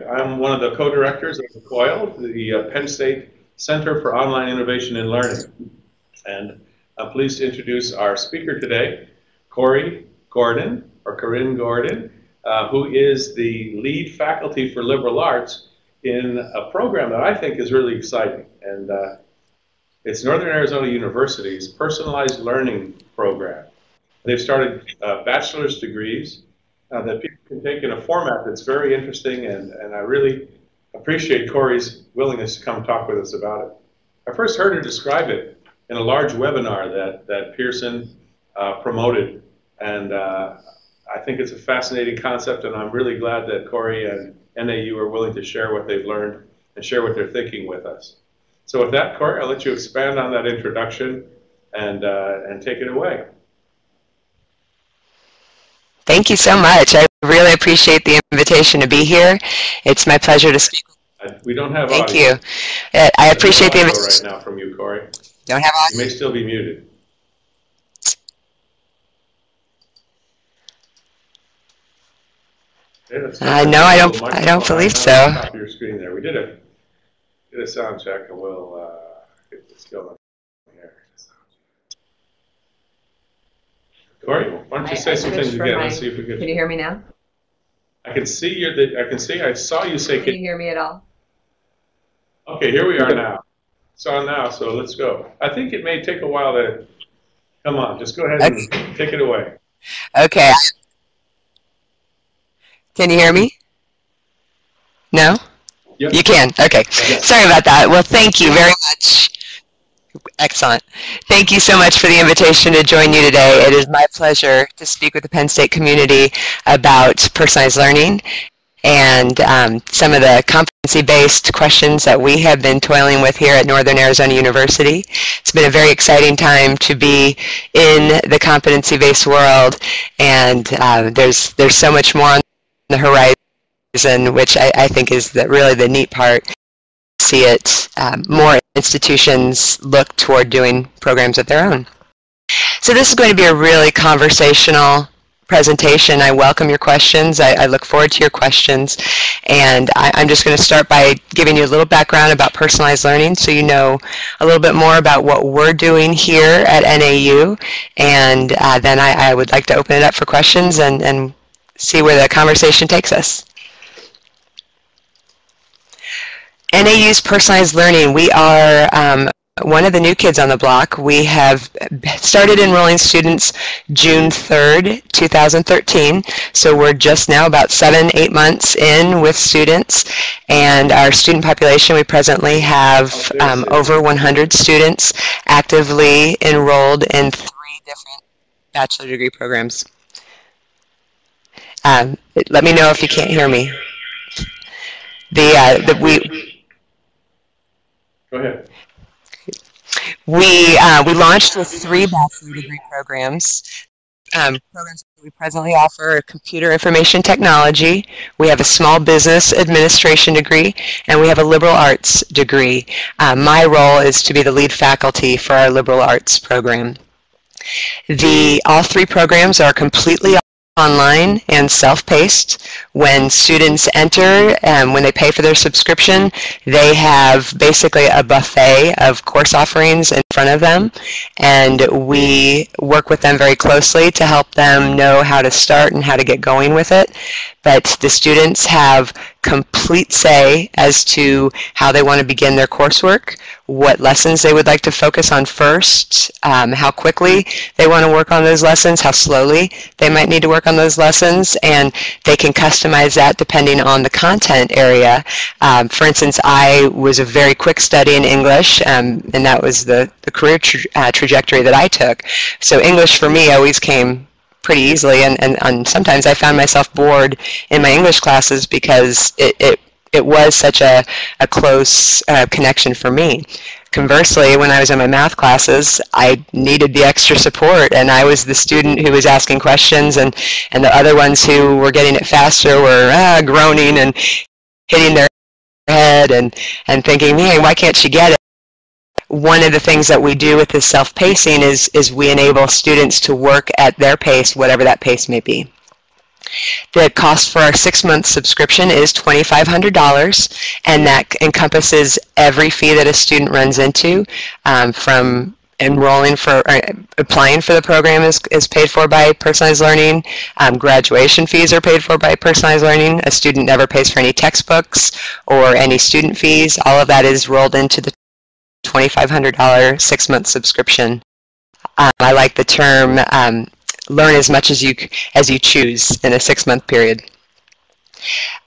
I'm one of the co-directors of the COIL, the uh, Penn State Center for Online Innovation and Learning. And I'm pleased to introduce our speaker today, Corey Gordon, or Corrine Gordon, uh, who is the lead faculty for liberal arts in a program that I think is really exciting. And uh, it's Northern Arizona University's personalized learning program. They've started uh, bachelor's degrees uh, that people can take in a format that's very interesting, and, and I really appreciate Corey's willingness to come talk with us about it. I first heard her describe it in a large webinar that, that Pearson uh, promoted, and uh, I think it's a fascinating concept, and I'm really glad that Corey and NAU are willing to share what they've learned and share what they're thinking with us. So with that, Corey, I'll let you expand on that introduction and, uh, and take it away. Thank you so much. I really appreciate the invitation to be here. It's my pleasure to speak. We don't have Thank audio. you. Uh, I appreciate the invitation. right now from you, Corey. Don't have You may still be muted. Uh, no, I don't- I don't believe so. Top of your screen there. We did a did a sound check, and we'll uh, get this going here. Corey, why don't you say I some switched things again? my- Let's see if we Can can. you hear me now? I can see your. I can see. I saw you say. Can you hear me at all? Okay, here we are now. It's on now, so let's go. I think it may take a while to. Come on, just go ahead and take it away. Okay. Can you hear me? No? Yep. You can. Okay. Sorry about that. Well, thank you very much. Excellent. Thank you so much for the invitation to join you today. It is my pleasure to speak with the Penn State community about personalized learning and um, some of the competency-based questions that we have been toiling with here at Northern Arizona University. It's been a very exciting time to be in the competency-based world, and uh, there's there's so much more on the horizon, which I, I think is the, really the neat part. See it um, more institutions look toward doing programs of their own. So this is going to be a really conversational presentation. I welcome your questions. I, I look forward to your questions. And I, I'm just going to start by giving you a little background about personalized learning so you know a little bit more about what we're doing here at NAU. And uh, then I, I would like to open it up for questions and, and see where the conversation takes us. NAU's personalized learning, we are um, one of the new kids on the block. We have started enrolling students June 3rd, 2013. So we're just now about seven, eight months in with students. And our student population, we presently have um, over 100 students actively enrolled in three different bachelor degree programs. Um, let me know if you can't hear me. The, uh, the we Ahead. we uh, we launched with three bachelor degree programs. Um, programs that we presently offer are computer information technology. We have a small business administration degree, and we have a liberal arts degree. Uh, my role is to be the lead faculty for our liberal arts program. The all three programs are completely online and self-paced. When students enter, um, when they pay for their subscription, they have basically a buffet of course offerings in front of them, and we work with them very closely to help them know how to start and how to get going with it. But the students have complete say as to how they want to begin their coursework, what lessons they would like to focus on first, um, how quickly they want to work on those lessons, how slowly they might need to work on those lessons, and they can customize that depending on the content area. Um, for instance, I was a very quick study in English, um, and that was the, the career tra uh, trajectory that I took. So English for me always came pretty easily, and, and, and sometimes I found myself bored in my English classes because it, it, it was such a, a close uh, connection for me. Conversely, when I was in my math classes, I needed the extra support, and I was the student who was asking questions, and, and the other ones who were getting it faster were ah, groaning and hitting their head and, and thinking, man, why can't she get it? One of the things that we do with this self-pacing is, is we enable students to work at their pace, whatever that pace may be. The cost for our six-month subscription is $2,500, and that encompasses every fee that a student runs into, um, from enrolling for uh, applying for the program is, is paid for by personalized learning um, graduation fees are paid for by personalized learning a student never pays for any textbooks or any student fees all of that is rolled into the $2500 six month subscription um, i like the term um, learn as much as you as you choose in a six month period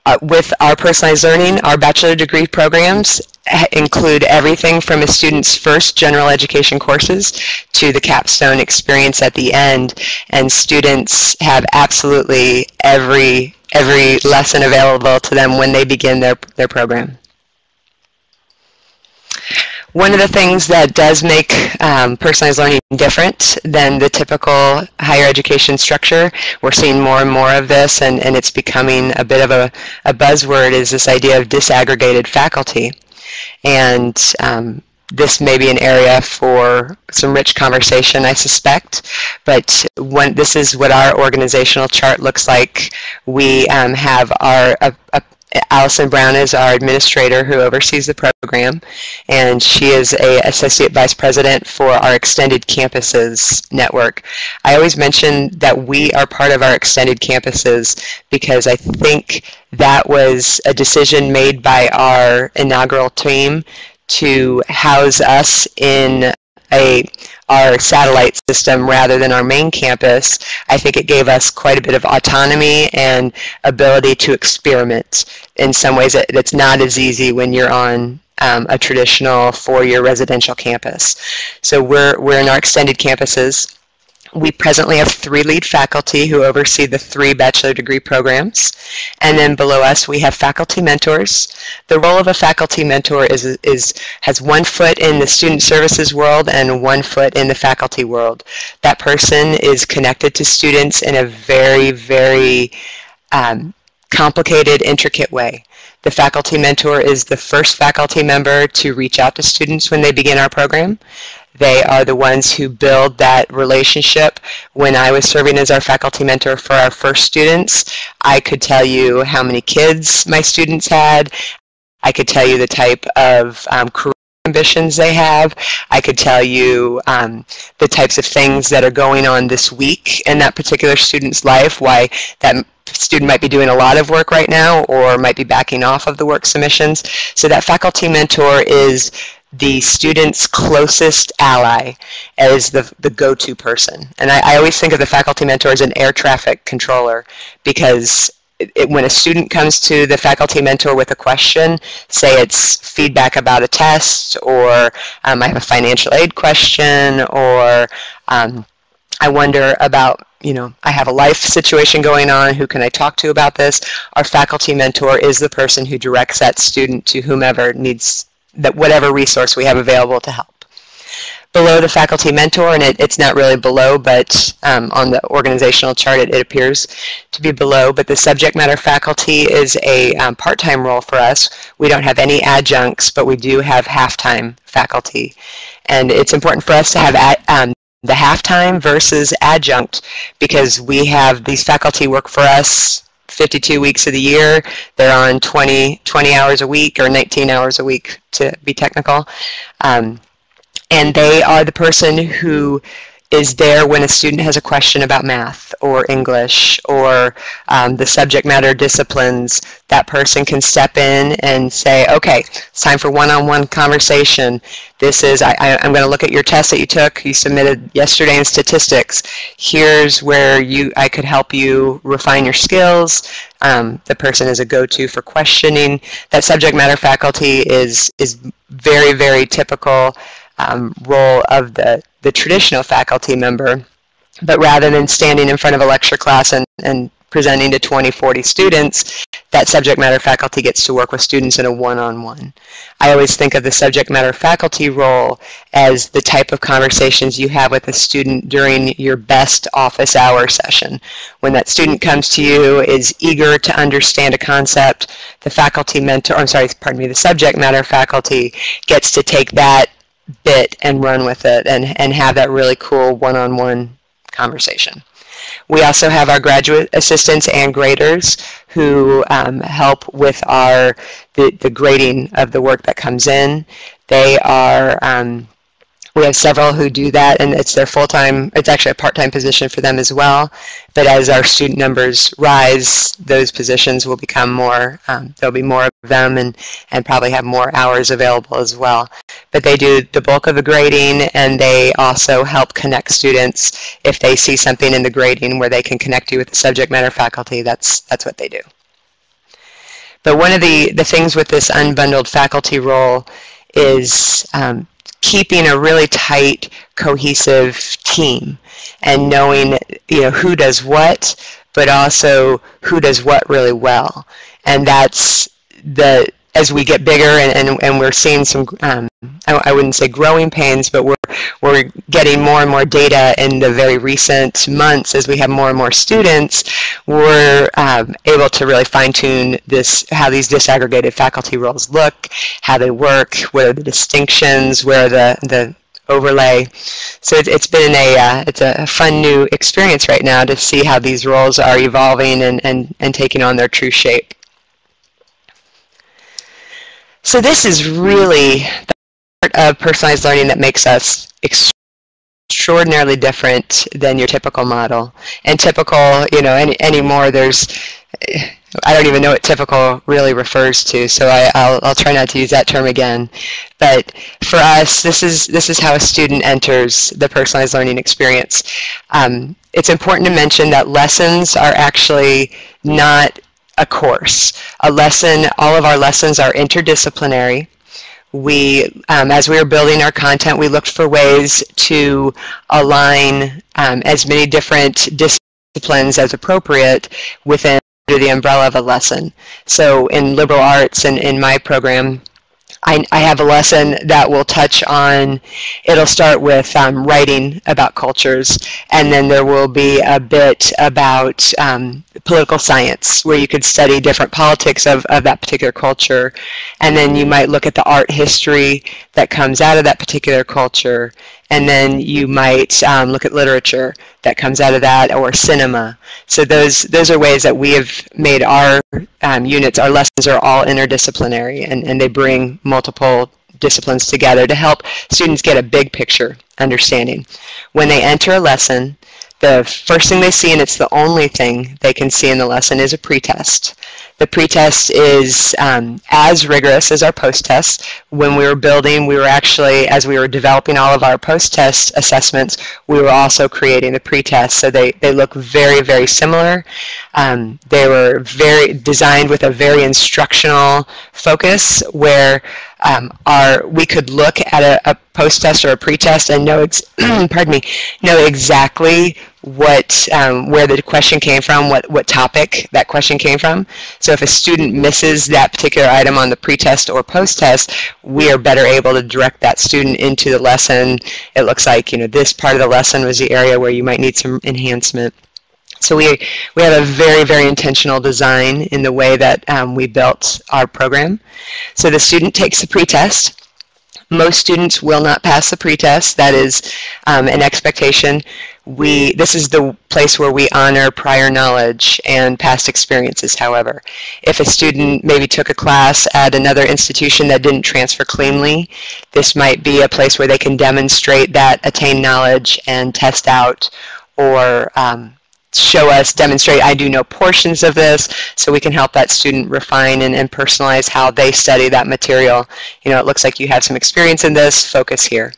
uh, with our personalized learning, our bachelor degree programs include everything from a student's first general education courses to the capstone experience at the end. And students have absolutely every, every lesson available to them when they begin their, their program. One of the things that does make um, personalized learning different than the typical higher education structure, we're seeing more and more of this, and, and it's becoming a bit of a, a buzzword, is this idea of disaggregated faculty. And um, this may be an area for some rich conversation, I suspect. But when, this is what our organizational chart looks like. We um, have our a, a Allison Brown is our administrator who oversees the program, and she is a associate vice president for our extended campuses network. I always mention that we are part of our extended campuses because I think that was a decision made by our inaugural team to house us in a our satellite system rather than our main campus, I think it gave us quite a bit of autonomy and ability to experiment. In some ways, it's not as easy when you're on um, a traditional four-year residential campus. So we're, we're in our extended campuses. We presently have three lead faculty who oversee the three bachelor degree programs. And then below us, we have faculty mentors. The role of a faculty mentor is, is, has one foot in the student services world and one foot in the faculty world. That person is connected to students in a very, very um, complicated, intricate way. The faculty mentor is the first faculty member to reach out to students when they begin our program. They are the ones who build that relationship. When I was serving as our faculty mentor for our first students, I could tell you how many kids my students had. I could tell you the type of um, career ambitions they have. I could tell you um, the types of things that are going on this week in that particular student's life, why that student might be doing a lot of work right now or might be backing off of the work submissions. So that faculty mentor is the student's closest ally as the, the go-to person. And I, I, always think of the faculty mentor as an air traffic controller because it, it, when a student comes to the faculty mentor with a question, say it's feedback about a test or um, I have a financial aid question or um, I wonder about you know, I have a life situation going on, who can I talk to about this? Our faculty mentor is the person who directs that student to whomever needs that whatever resource we have available to help. Below the faculty mentor, and it, it's not really below, but um, on the organizational chart it, it, appears to be below, but the subject matter faculty is a um, part-time role for us. We don't have any adjuncts, but we do have half-time faculty. And it's important for us to have at, um, the half-time versus adjunct because we have these faculty work for us 52 weeks of the year. They're on 20, 20 hours a week or 19 hours a week to be technical. Um, and they are the person who is there when a student has a question about math or English or um, the subject matter disciplines. That person can step in and say, okay, it's time for one-on-one -on -one conversation. This is, I, I, I'm going to look at your test that you took, you submitted yesterday in statistics. Here's where you, I could help you refine your skills. Um, the person is a go-to for questioning. That subject matter faculty is, is very, very typical um, role of the, the traditional faculty member. But rather than standing in front of a lecture class and, and presenting to 20, 40 students, that subject matter faculty gets to work with students in a one-on-one. -on -one. I always think of the subject matter faculty role as the type of conversations you have with a student during your best office hour session. When that student comes to you, is eager to understand a concept, the faculty mentor, I'm sorry, pardon me, the subject matter faculty gets to take that bit and run with it and, and have that really cool one-on-one conversation. We also have our graduate assistants and graders who um, help with our the, the grading of the work that comes in. They are um, we have several who do that, and it's their full-time, it's actually a part-time position for them as well. But as our student numbers rise, those positions will become more, um, there'll be more of them and, and probably have more hours available as well. But they do the bulk of the grading, and they also help connect students if they see something in the grading where they can connect you with the subject matter faculty, that's, that's what they do. But one of the, the things with this unbundled faculty role is um, keeping a really tight, cohesive team and knowing you know who does what, but also who does what really well. And that's the as we get bigger and, and, and we're seeing some, um, I, I, wouldn't say growing pains, but we're, we're getting more and more data in the very recent months as we have more and more students, we're um, able to really fine tune this, how these disaggregated faculty roles look, how they work, what are the distinctions, where the, the overlay. So it, has been a uh, it's a fun new experience right now to see how these roles are evolving and, and, and taking on their true shape. So this is really of personalized learning that makes us extraordinarily different than your typical model. And typical, you know, any, anymore there's, I don't even know what typical really refers to, so I, will I'll try not to use that term again. But for us, this is, this is how a student enters the personalized learning experience. Um, it's important to mention that lessons are actually not a course. A lesson, all of our lessons are interdisciplinary. We, um, as we were building our content, we looked for ways to align um, as many different disciplines as appropriate within the umbrella of a lesson. So in liberal arts and in my program, I, I, have a lesson that will touch on, it'll start with um, writing about cultures, and then there will be a bit about um, political science, where you could study different politics of, of that particular culture, and then you might look at the art history that comes out of that particular culture, and then you might um, look at literature that comes out of that or cinema. So those those are ways that we have made our um, units, our lessons are all interdisciplinary and, and they bring multiple disciplines together to help students get a big picture understanding. When they enter a lesson, the first thing they see, and it's the only thing they can see in the lesson, is a pretest. The pretest is um, as rigorous as our post-test. When we were building, we were actually, as we were developing all of our post-test assessments, we were also creating the pretest. So they, they look very, very similar. Um, they were very designed with a very instructional focus where um, our, we could look at a, a post-test or a pre-test and know, pardon me, know exactly what um, where the question came from, what, what topic that question came from. So if a student misses that particular item on the pretest or post-test, we are better able to direct that student into the lesson. It looks like you know this part of the lesson was the area where you might need some enhancement. So we, we have a very, very intentional design in the way that um, we built our program. So the student takes the pretest. Most students will not pass the pretest. That is um, an expectation we this is the place where we honor prior knowledge and past experiences however if a student maybe took a class at another institution that didn't transfer cleanly this might be a place where they can demonstrate that attained knowledge and test out or um, show us demonstrate I do know portions of this so we can help that student refine and, and personalize how they study that material you know it looks like you have some experience in this focus here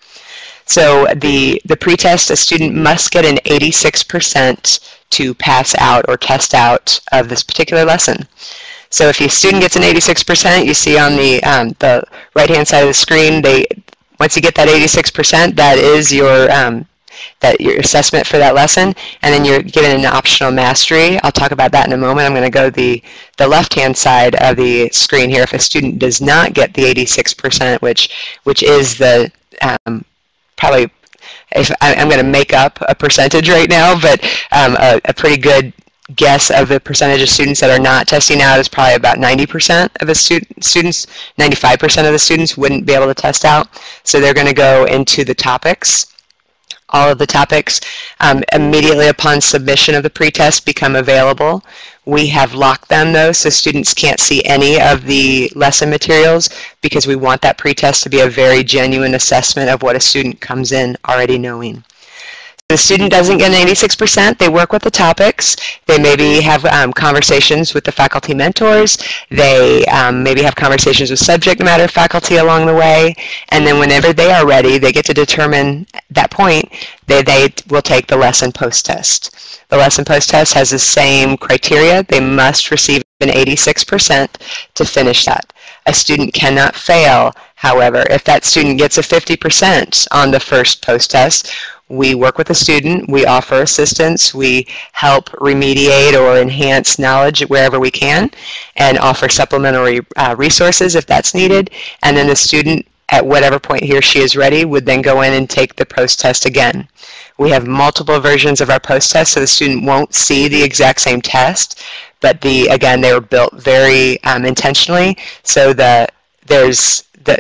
so the, the pretest, a student must get an 86% to pass out or test out of this particular lesson. So if your student gets an 86%, you see on the, um, the right-hand side of the screen, they, once you get that 86%, that is your, um, that your assessment for that lesson, and then you're given an optional mastery. I'll talk about that in a moment. I'm going to go the, the left-hand side of the screen here. If a student does not get the 86%, which, which is the um, probably if I, am going to make up a percentage right now, but um, a, a, pretty good guess of the percentage of students that are not testing out is probably about 90% of the student, students, 95% of the students wouldn't be able to test out. So they're going to go into the topics all of the topics um, immediately upon submission of the pretest become available. We have locked them though, so students can't see any of the lesson materials because we want that pretest to be a very genuine assessment of what a student comes in already knowing the student doesn't get an 86%, they work with the topics. They maybe have um, conversations with the faculty mentors. They um, maybe have conversations with subject matter faculty along the way. And then whenever they are ready, they get to determine that point, they, they will take the lesson post-test. The lesson post-test has the same criteria. They must receive an 86% to finish that. A student cannot fail, however, if that student gets a 50% on the first post-test we work with the student, we offer assistance, we help remediate or enhance knowledge wherever we can, and offer supplementary uh, resources if that's needed. And then the student, at whatever point he or she is ready, would then go in and take the post-test again. We have multiple versions of our post-test, so the student won't see the exact same test, but the again, they were built very um, intentionally, so the there's the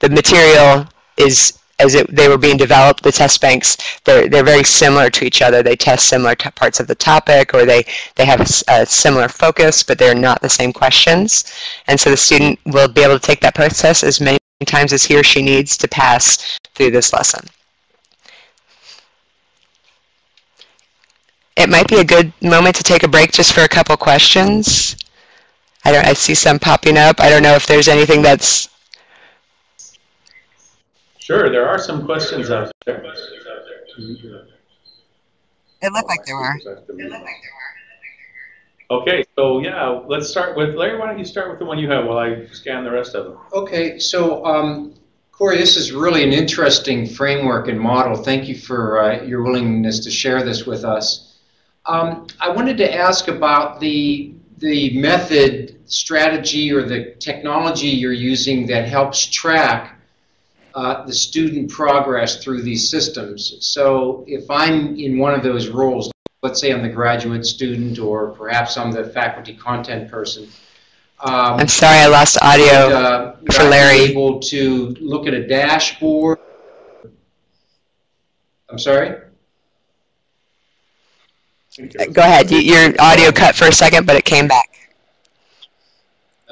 the material is as it, they were being developed, the test banks, they're, they're very similar to each other. They test similar parts of the topic or they, they have a, a, similar focus, but they're not the same questions. And so the student will be able to take that process as many times as he or she needs to pass through this lesson. It might be a good moment to take a break just for a couple questions. I don't. I see some popping up. I don't know if there's anything that's Sure, there are some questions out there. It looked like there were. Okay, so yeah, let's start with Larry. Why don't you start with the one you have while I scan the rest of them? Okay, so um, Corey, this is really an interesting framework and model. Thank you for uh, your willingness to share this with us. Um, I wanted to ask about the the method, strategy, or the technology you're using that helps track uh, the student progress through these systems. So if I'm in one of those roles, let's say I'm the graduate student or perhaps I'm the faculty content person. Um, I'm sorry, I lost audio and, uh, for Larry. able to look at a dashboard. I'm sorry? Go ahead. Your audio cut for a second, but it came back.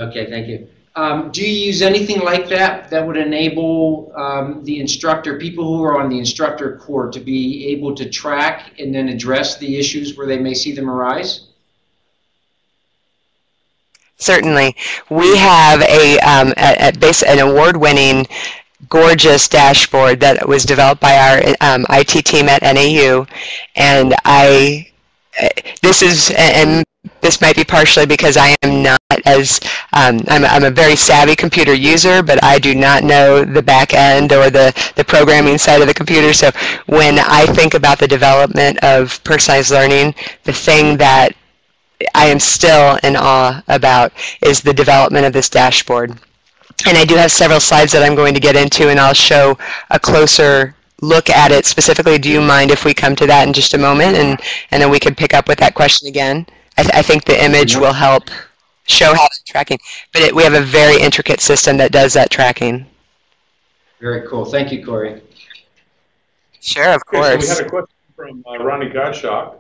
Okay, thank you. Um, do you use anything like that that would enable um, the instructor, people who are on the instructor core, to be able to track and then address the issues where they may see them arise? Certainly. We have a, um, a, a base, an award-winning gorgeous dashboard that was developed by our um, IT team at NAU, and I this is, and this might be partially because I am not as, um, I'm, I'm a very savvy computer user, but I do not know the back end or the, the programming side of the computer. So when I think about the development of personalized learning, the thing that I am still in awe about is the development of this dashboard. And I do have several slides that I'm going to get into, and I'll show a closer look at it specifically, do you mind if we come to that in just a moment and, and then we can pick up with that question again? I, th I think the image will help show how it's tracking. But it, we have a very intricate system that does that tracking. Very cool. Thank you, Corey. Sure, of course. Okay, so we had a question from uh, Ronnie Gottschalk,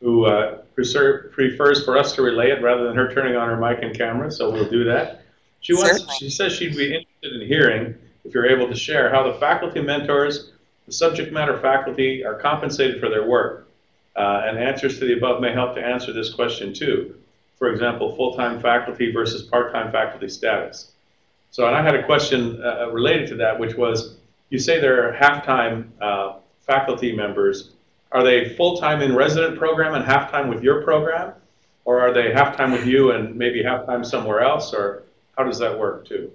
who uh, prefers for us to relay it rather than her turning on her mic and camera, so we'll do that. She, wants, she says she'd be interested in hearing if you're able to share how the faculty mentors the subject matter faculty are compensated for their work, uh, and answers to the above may help to answer this question too. For example, full-time faculty versus part-time faculty status. So, and I had a question uh, related to that, which was, you say there are half-time uh, faculty members. Are they full-time in resident program and half-time with your program? Or are they half-time with you and maybe half-time somewhere else? Or how does that work too?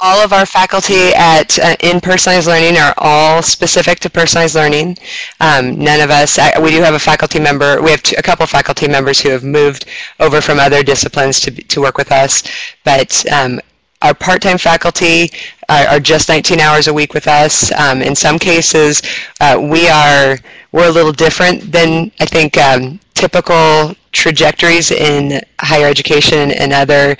All of our faculty at uh, in personalized learning are all specific to personalized learning. Um, none of us, we do have a faculty member, we have two, a couple faculty members who have moved over from other disciplines to, to work with us, but um, our part-time faculty are, are, just 19 hours a week with us. Um, in some cases, uh, we are, we're a little different than I think um, typical trajectories in higher education and other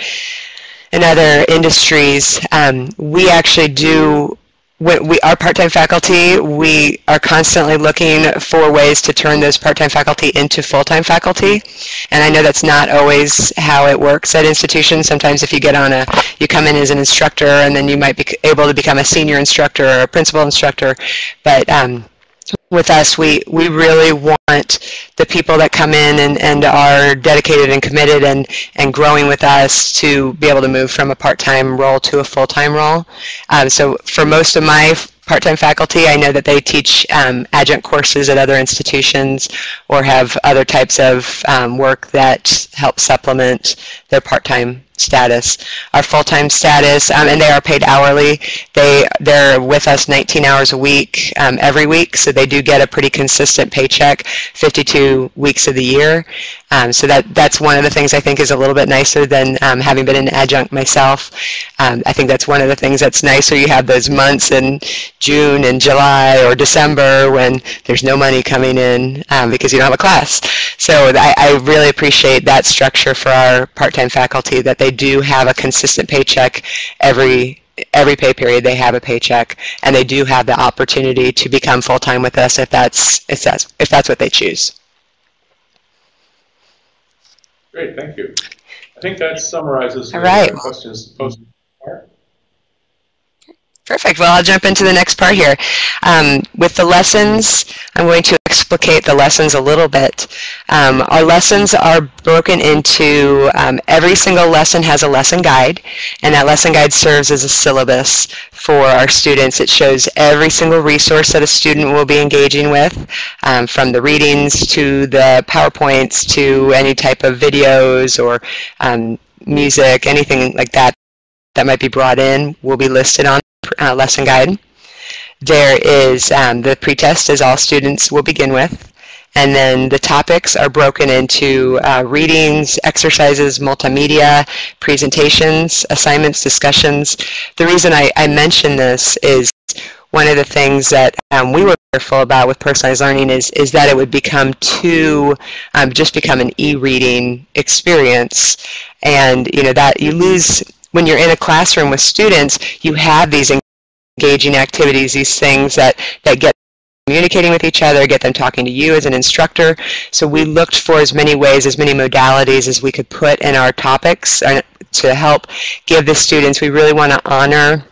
in other industries, um, we actually do we, our part-time faculty, we are constantly looking for ways to turn those part-time faculty into full-time faculty. And I know that's not always how it works at institutions. Sometimes if you get on a, you come in as an instructor and then you might be able to become a senior instructor or a principal instructor. But um, with us, we, we really want the people that come in and, and are dedicated and committed and, and growing with us to be able to move from a part-time role to a full-time role. Um, so for most of my part-time faculty, I know that they teach um, adjunct courses at other institutions or have other types of um, work that help supplement their part-time status. Our full-time status, um, and they are paid hourly. They they're with us 19 hours a week um, every week, so they do get a pretty consistent paycheck, 52 weeks of the year. Um, so that that's one of the things I think is a little bit nicer than um, having been an adjunct myself. Um, I think that's one of the things that's nicer. You have those months in June and July or December when there's no money coming in um, because you don't have a class. So I, I really appreciate that structure for our part-time faculty that they they do have a consistent paycheck every every pay period they have a paycheck and they do have the opportunity to become full-time with us if that's if that's if that's what they choose great thank you i think that summarizes all right questions posted Perfect. Well, I'll jump into the next part here. Um, with the lessons, I'm going to explicate the lessons a little bit. Um, our lessons are broken into, um, every single lesson has a lesson guide, and that lesson guide serves as a syllabus for our students. It shows every single resource that a student will be engaging with, um, from the readings to the PowerPoints to any type of videos or um, music, anything like that that might be brought in will be listed on uh, lesson guide. There is um, the pretest as all students will begin with. And then the topics are broken into uh, readings, exercises, multimedia, presentations, assignments, discussions. The reason I, I mention this is one of the things that um, we were careful about with personalized learning is, is that it would become too, um, just become an e-reading experience. And, you know, that you lose when you're in a classroom with students, you have these engaging activities, these things that, that get communicating with each other, get them talking to you as an instructor. So we looked for as many ways, as many modalities as we could put in our topics uh, to help give the students. We really want to honor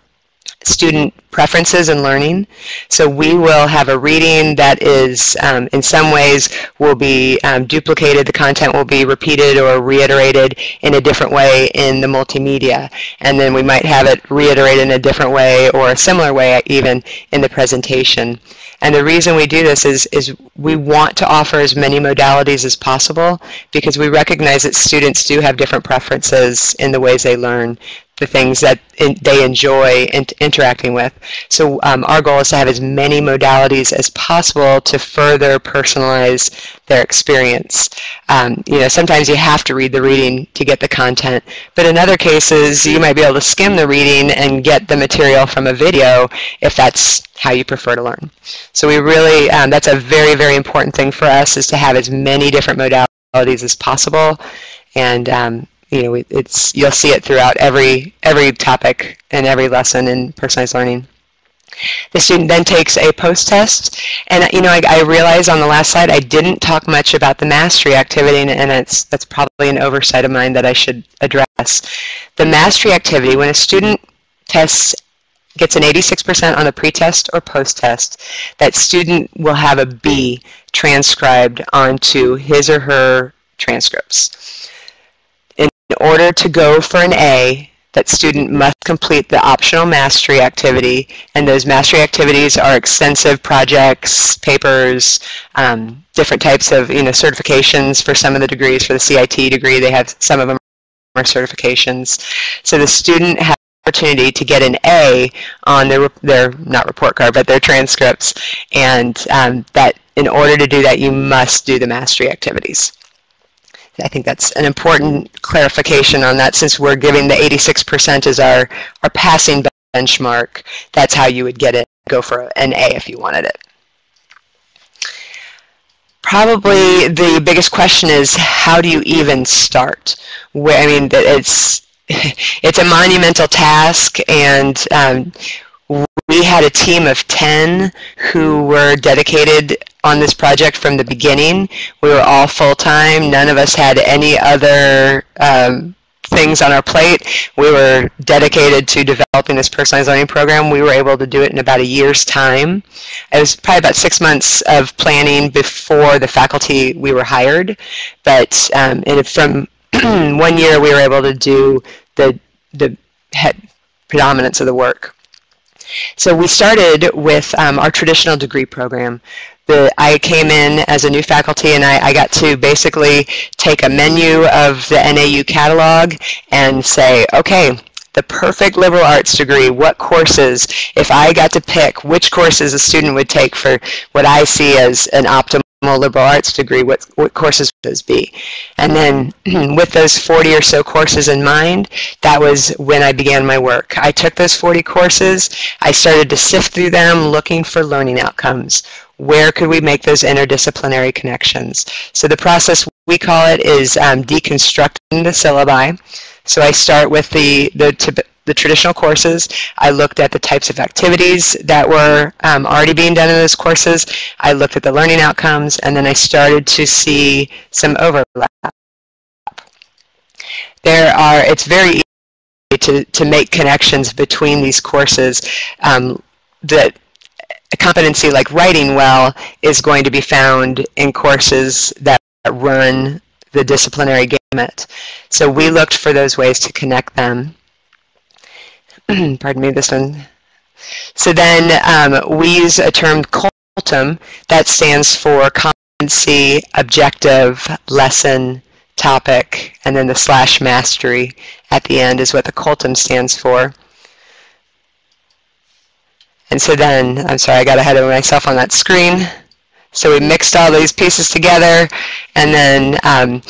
student preferences and learning. So we will have a reading that is, um, in some ways, will be um, duplicated. The content will be repeated or reiterated in a different way in the multimedia. And then we might have it reiterated in a different way or a similar way even in the presentation. And the reason we do this is, is we want to offer as many modalities as possible because we recognize that students do have different preferences in the ways they learn the things that in, they enjoy in, interacting with. So um, our goal is to have as many modalities as possible to further personalize their experience. Um, you know, sometimes you have to read the reading to get the content, but in other cases you might be able to skim the reading and get the material from a video if that's how you prefer to learn. So we really, um, that's a very, very important thing for us is to have as many different modalities as possible and um, you know, it's you'll see it throughout every every topic and every lesson in personalized learning. The student then takes a post-test, and you know, I, I realize on the last slide I didn't talk much about the mastery activity, and, it's, that's probably an oversight of mine that I should address. The mastery activity, when a student tests gets an 86% on the pretest or post-test, that student will have a B transcribed onto his or her transcripts. In order to go for an A, that student must complete the optional mastery activity, and those mastery activities are extensive projects, papers, um, different types of you know certifications for some of the degrees. For the CIT degree, they have some of them are certifications. So the student has the opportunity to get an A on their their not report card but their transcripts, and um, that in order to do that, you must do the mastery activities. I think that's an important clarification on that since we're giving the 86% as our, our passing benchmark. That's how you would get it, go for an A if you wanted it. Probably the biggest question is how do you even start? Where, I mean, it's, it's a monumental task and um, we we had a team of 10 who were dedicated on this project from the beginning. We were all full-time. None of us had any other um, things on our plate. We were dedicated to developing this personalized learning program. We were able to do it in about a year's time. It was probably about six months of planning before the faculty we were hired, but um, from one year we were able to do the, the predominance of the work. So we started with um, our traditional degree program. The, I came in as a new faculty and I, I, got to basically take a menu of the NAU catalog and say, okay, the perfect liberal arts degree, what courses, if I got to pick which courses a student would take for what I see as an optimal liberal arts degree, what, what courses would those be? And then with those 40 or so courses in mind, that was when I began my work. I took those 40 courses, I started to sift through them looking for learning outcomes. Where could we make those interdisciplinary connections? So the process we call it is um, deconstructing the syllabi. So I start with the, the the traditional courses. I looked at the types of activities that were um, already being done in those courses. I looked at the learning outcomes, and then I started to see some overlap. There are, it's very easy to, to make connections between these courses um, that a competency like writing well is going to be found in courses that run the disciplinary gamut. So we looked for those ways to connect them. pardon me, this one. So then um, we use a term COLTM that stands for competency, objective, lesson, topic, and then the slash mastery at the end is what the COLTM stands for. And so then, I'm sorry, I got ahead of myself on that screen. So we mixed all these pieces together, and then um,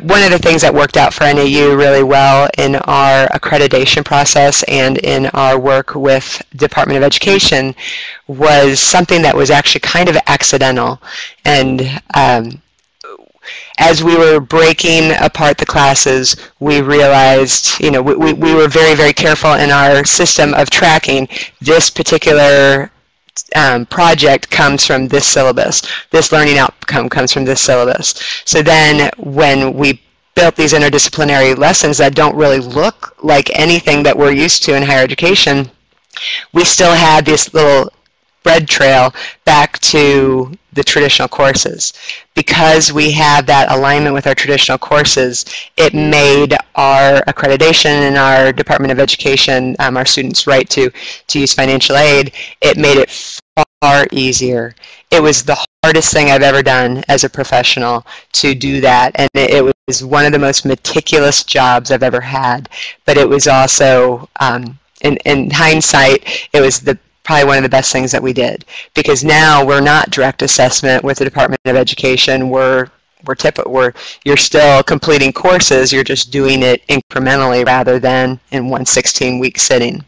one of the things that worked out for NAU really well in our accreditation process and in our work with Department of Education was something that was actually kind of accidental. And um, as we were breaking apart the classes, we realized, you know, we, we were very, very careful in our system of tracking this particular um, project comes from this syllabus. This learning outcome comes from this syllabus. So then when we built these interdisciplinary lessons that don't really look like anything that we're used to in higher education, we still had this little bread trail back to the traditional courses. Because we had that alignment with our traditional courses, it made our accreditation and our Department of Education, um, our students' right to, to use financial aid, it made it far easier. It was the hardest thing I've ever done as a professional to do that, and it, it was one of the most meticulous jobs I've ever had, but it was also, um, in, in hindsight, it was the probably one of the best things that we did because now we're not direct assessment with the Department of Education. We're we're tip we're you're still completing courses. You're just doing it incrementally rather than in one 16 week sitting.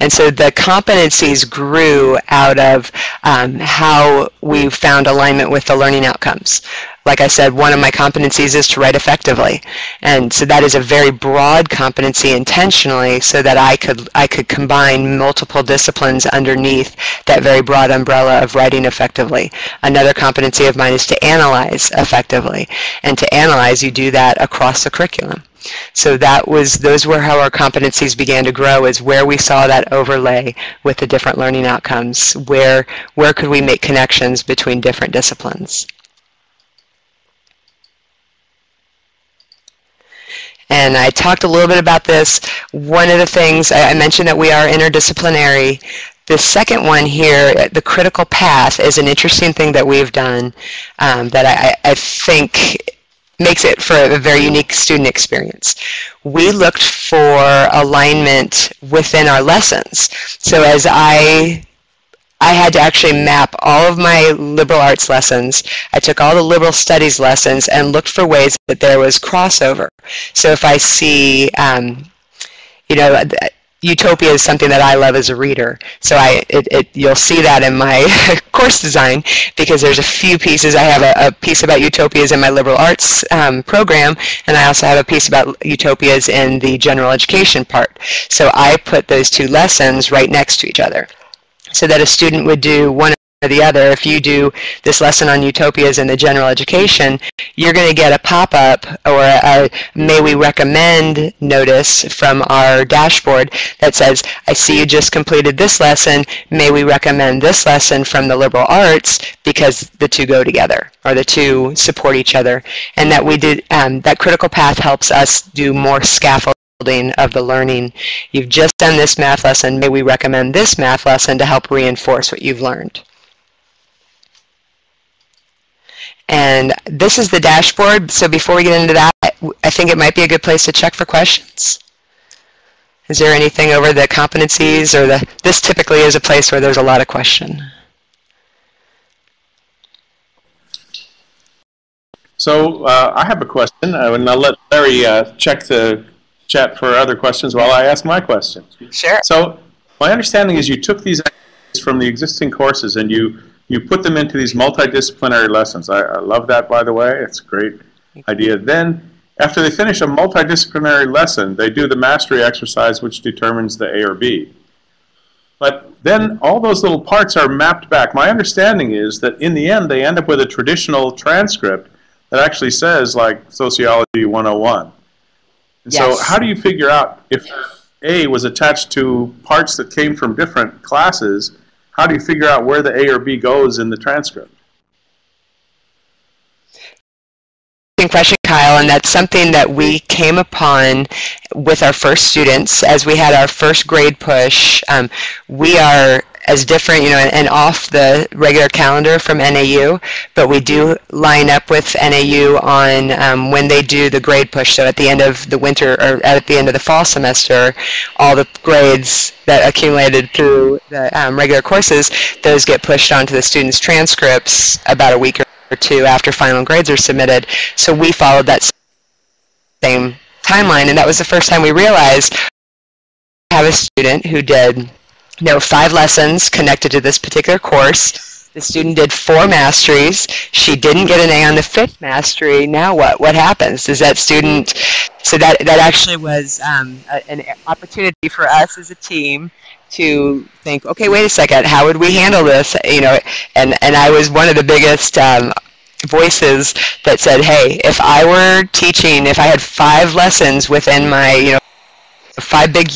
And so the competencies grew out of um, how we found alignment with the learning outcomes. Like I said, one of my competencies is to write effectively. And so that is a very broad competency intentionally so that I could, I could combine multiple disciplines underneath that very broad umbrella of writing effectively. Another competency of mine is to analyze effectively. And to analyze, you do that across the curriculum. So that was those were how our competencies began to grow is where we saw that overlay with the different learning outcomes. Where where could we make connections between different disciplines? And I talked a little bit about this. One of the things I mentioned that we are interdisciplinary. The second one here, the critical path, is an interesting thing that we've done um, that I, I think makes it for a very unique student experience. We looked for alignment within our lessons. So as I I had to actually map all of my liberal arts lessons. I took all the liberal studies lessons and looked for ways that there was crossover. So if I see, um, you know, Utopia is something that I love as a reader. So I, it, it, you'll see that in my course design because there's a few pieces. I have a, a piece about utopias in my liberal arts um, program, and I also have a piece about utopias in the general education part. So I put those two lessons right next to each other so that a student would do one or the other. If you do this lesson on utopias in the general education, you're going to get a pop-up or a, a, may we recommend notice from our dashboard that says, I see you just completed this lesson, may we recommend this lesson from the liberal arts because the two go together or the two support each other. And that we did, um, that critical path helps us do more scaffolding of the learning. You've just done this math lesson. May we recommend this math lesson to help reinforce what you've learned. And this is the dashboard. So before we get into that, I think it might be a good place to check for questions. Is there anything over the competencies or the, this typically is a place where there's a lot of question. So uh, I have a question, uh, and I'll let Larry uh, check the chat for other questions while I ask my question. Sure. So my understanding is you took these from the existing courses and you you put them into these multidisciplinary lessons. I, I love that, by the way. It's a great idea. Then, after they finish a multidisciplinary lesson, they do the mastery exercise, which determines the A or B. But then all those little parts are mapped back. My understanding is that in the end, they end up with a traditional transcript that actually says, like, Sociology 101. And yes. so how do you figure out if A was attached to parts that came from different classes how do you figure out where the A or B goes in the transcript? question, Kyle, and that's something that we came upon with our first students as we had our first grade push. Um, we are as different, you know, and off the regular calendar from NAU, but we do line up with NAU on um, when they do the grade push. So at the end of the winter or at the end of the fall semester, all the grades that accumulated through the um, regular courses, those get pushed onto the students' transcripts about a week or two after final grades are submitted. So we followed that same timeline, and that was the first time we realized I have a student who did there were five lessons connected to this particular course. The student did four masteries. She didn't get an A on the fifth mastery. Now what? What happens? Does that student? So that that actually was um, a, an opportunity for us as a team to think, okay, wait a second, how would we handle this? You know, and and I was one of the biggest um, voices that said, hey, if I were teaching, if I had five lessons within my, you know, five big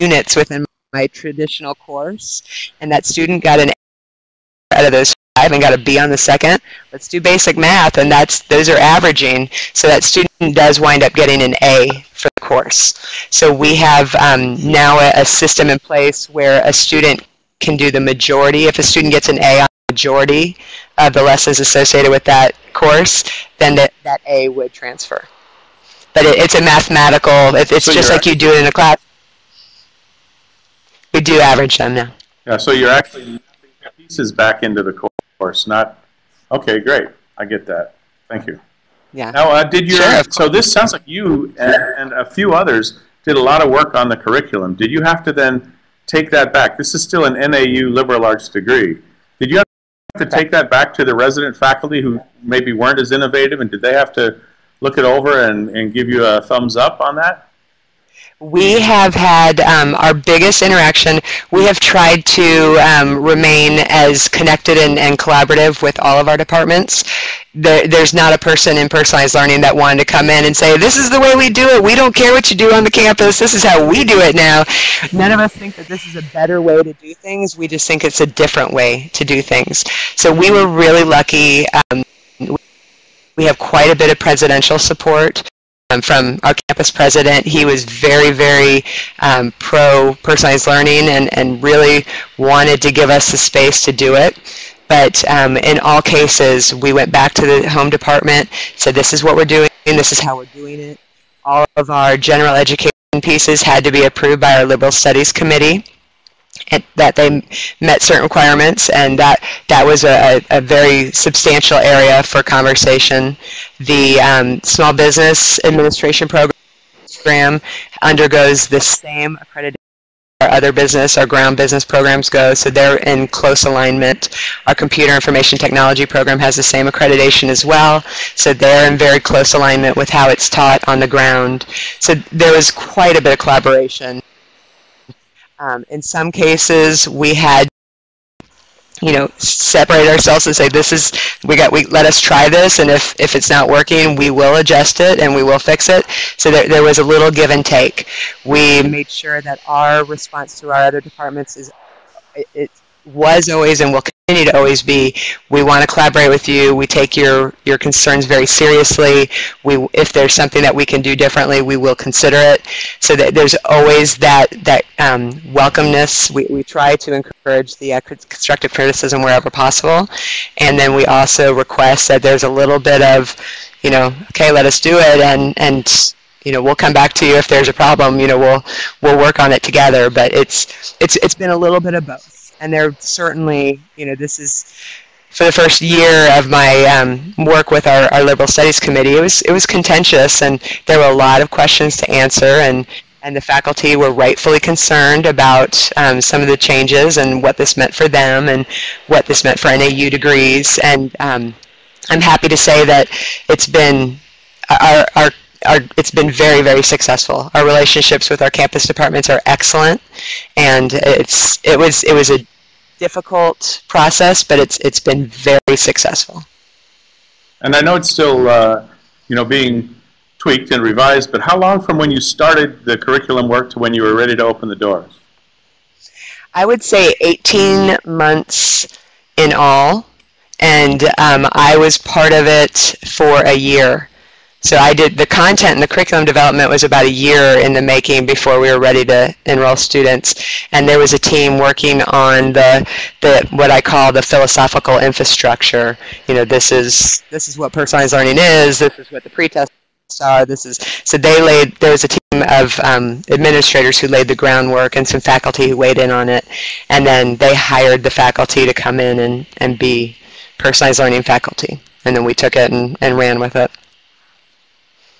units within my traditional course, and that student got an A out of those five and got a B on the second. Let's do basic math, and that's those are averaging. So that student does wind up getting an A for the course. So we have um, now a, a system in place where a student can do the majority. If a student gets an A on the majority of the lessons associated with that course, then that, that A would transfer. But it, it's a mathematical, it, it's so just like you do it in a class we do average them now. Yeah, so you're actually pieces back into the course, not. Okay, great. I get that. Thank you. Yeah. Now, uh, did you? Sure, so this sounds like you and, and a few others did a lot of work on the curriculum. Did you have to then take that back? This is still an NAU liberal arts degree. Did you have to take that back to the resident faculty who maybe weren't as innovative, and did they have to look it over and, and give you a thumbs up on that? We have had um, our biggest interaction. We have tried to um, remain as connected and, and, collaborative with all of our departments. There, there's not a person in personalized learning that wanted to come in and say, this is the way we do it. We don't care what you do on the campus. This is how we do it now. None of us think that this is a better way to do things. We just think it's a different way to do things. So we were really lucky. Um, we have quite a bit of presidential support um, from our campus president. He was very, very um, pro personalized learning and, and really wanted to give us the space to do it. But um, in all cases, we went back to the home department, said this is what we're doing, this is how we're doing it. All of our general education pieces had to be approved by our liberal studies committee that they met certain requirements, and that that was a, a very substantial area for conversation. The um, Small Business Administration Program undergoes the same accreditation our other business, our ground business programs go. So they're in close alignment. Our computer information technology program has the same accreditation as well. So they're in very close alignment with how it's taught on the ground. So there was quite a bit of collaboration. Um, in some cases, we had you know separate ourselves and say this is we got we let us try this and if if it's not working we will adjust it and we will fix it. So there, there was a little give and take. We made sure that our response to our other departments is it, it was always and will continue to always be we want to collaborate with you. We take your your concerns very seriously. We if there's something that we can do differently we will consider it. So that there's always that that um, welcomeness. We, we try to encourage the uh, constructive criticism wherever possible. And then we also request that there's a little bit of you know okay let us do it and and you know we'll come back to you if there's a problem. You know we'll we'll work on it together. But it's it's it's been a little bit of both and they're certainly, you know, this is for the first year of my um, work with our, our liberal studies committee. It was it was contentious, and there were a lot of questions to answer, and and the faculty were rightfully concerned about um, some of the changes and what this meant for them and what this meant for NAU degrees. And um, I'm happy to say that it's been our, our our, it's been very, very successful. Our relationships with our campus departments are excellent, and it's it was it was a difficult process, but it's it's been very successful. And I know it's still uh, you know being tweaked and revised, but how long from when you started the curriculum work to when you were ready to open the doors? I would say 18 months in all, and um, I was part of it for a year. So I did the content and the curriculum development was about a year in the making before we were ready to enroll students. And there was a team working on the, the what I call the philosophical infrastructure. You know, this is this is what personalized learning is. This is what the pretests are. This is so they laid. There was a team of um, administrators who laid the groundwork and some faculty who weighed in on it, and then they hired the faculty to come in and and be personalized learning faculty. And then we took it and, and ran with it.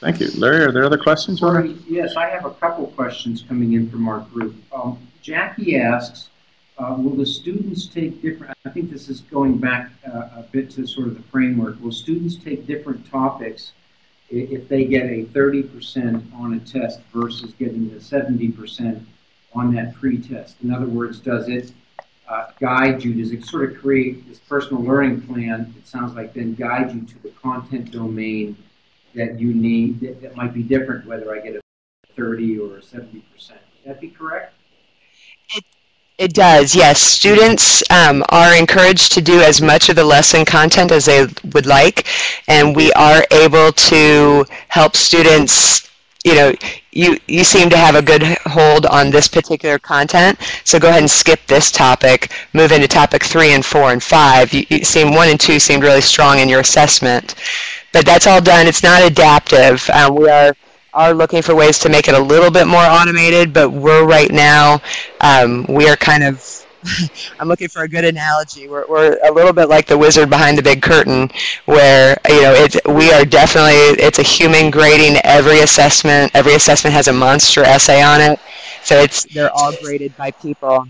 Thank you. Larry, are there other questions? Sorry, yes, I have a couple questions coming in from our group. Um, Jackie asks, uh, will the students take different, I think this is going back uh, a bit to sort of the framework, will students take different topics if they get a 30% on a test versus getting the 70% on that pre-test? In other words, does it uh, guide you, does it sort of create this personal learning plan, it sounds like then guide you to the content domain that you need that, that might be different whether I get a 30 or 70 percent. Would that be correct? It, it does, yes. Students um, are encouraged to do as much of the lesson content as they would like, and we are able to help students you know, you, you seem to have a good hold on this particular content, so go ahead and skip this topic, move into topic three and four and five. You, you seem one and two seemed really strong in your assessment. But that's all done. It's not adaptive. Um, we are are looking for ways to make it a little bit more automated, but we're right now, um, we are kind of, I'm looking for a good analogy. We're, we're a little bit like the wizard behind the big curtain, where, you know, it's, we are definitely, it's a human grading every assessment. Every assessment has a monster essay on it. So it's, they're all graded by people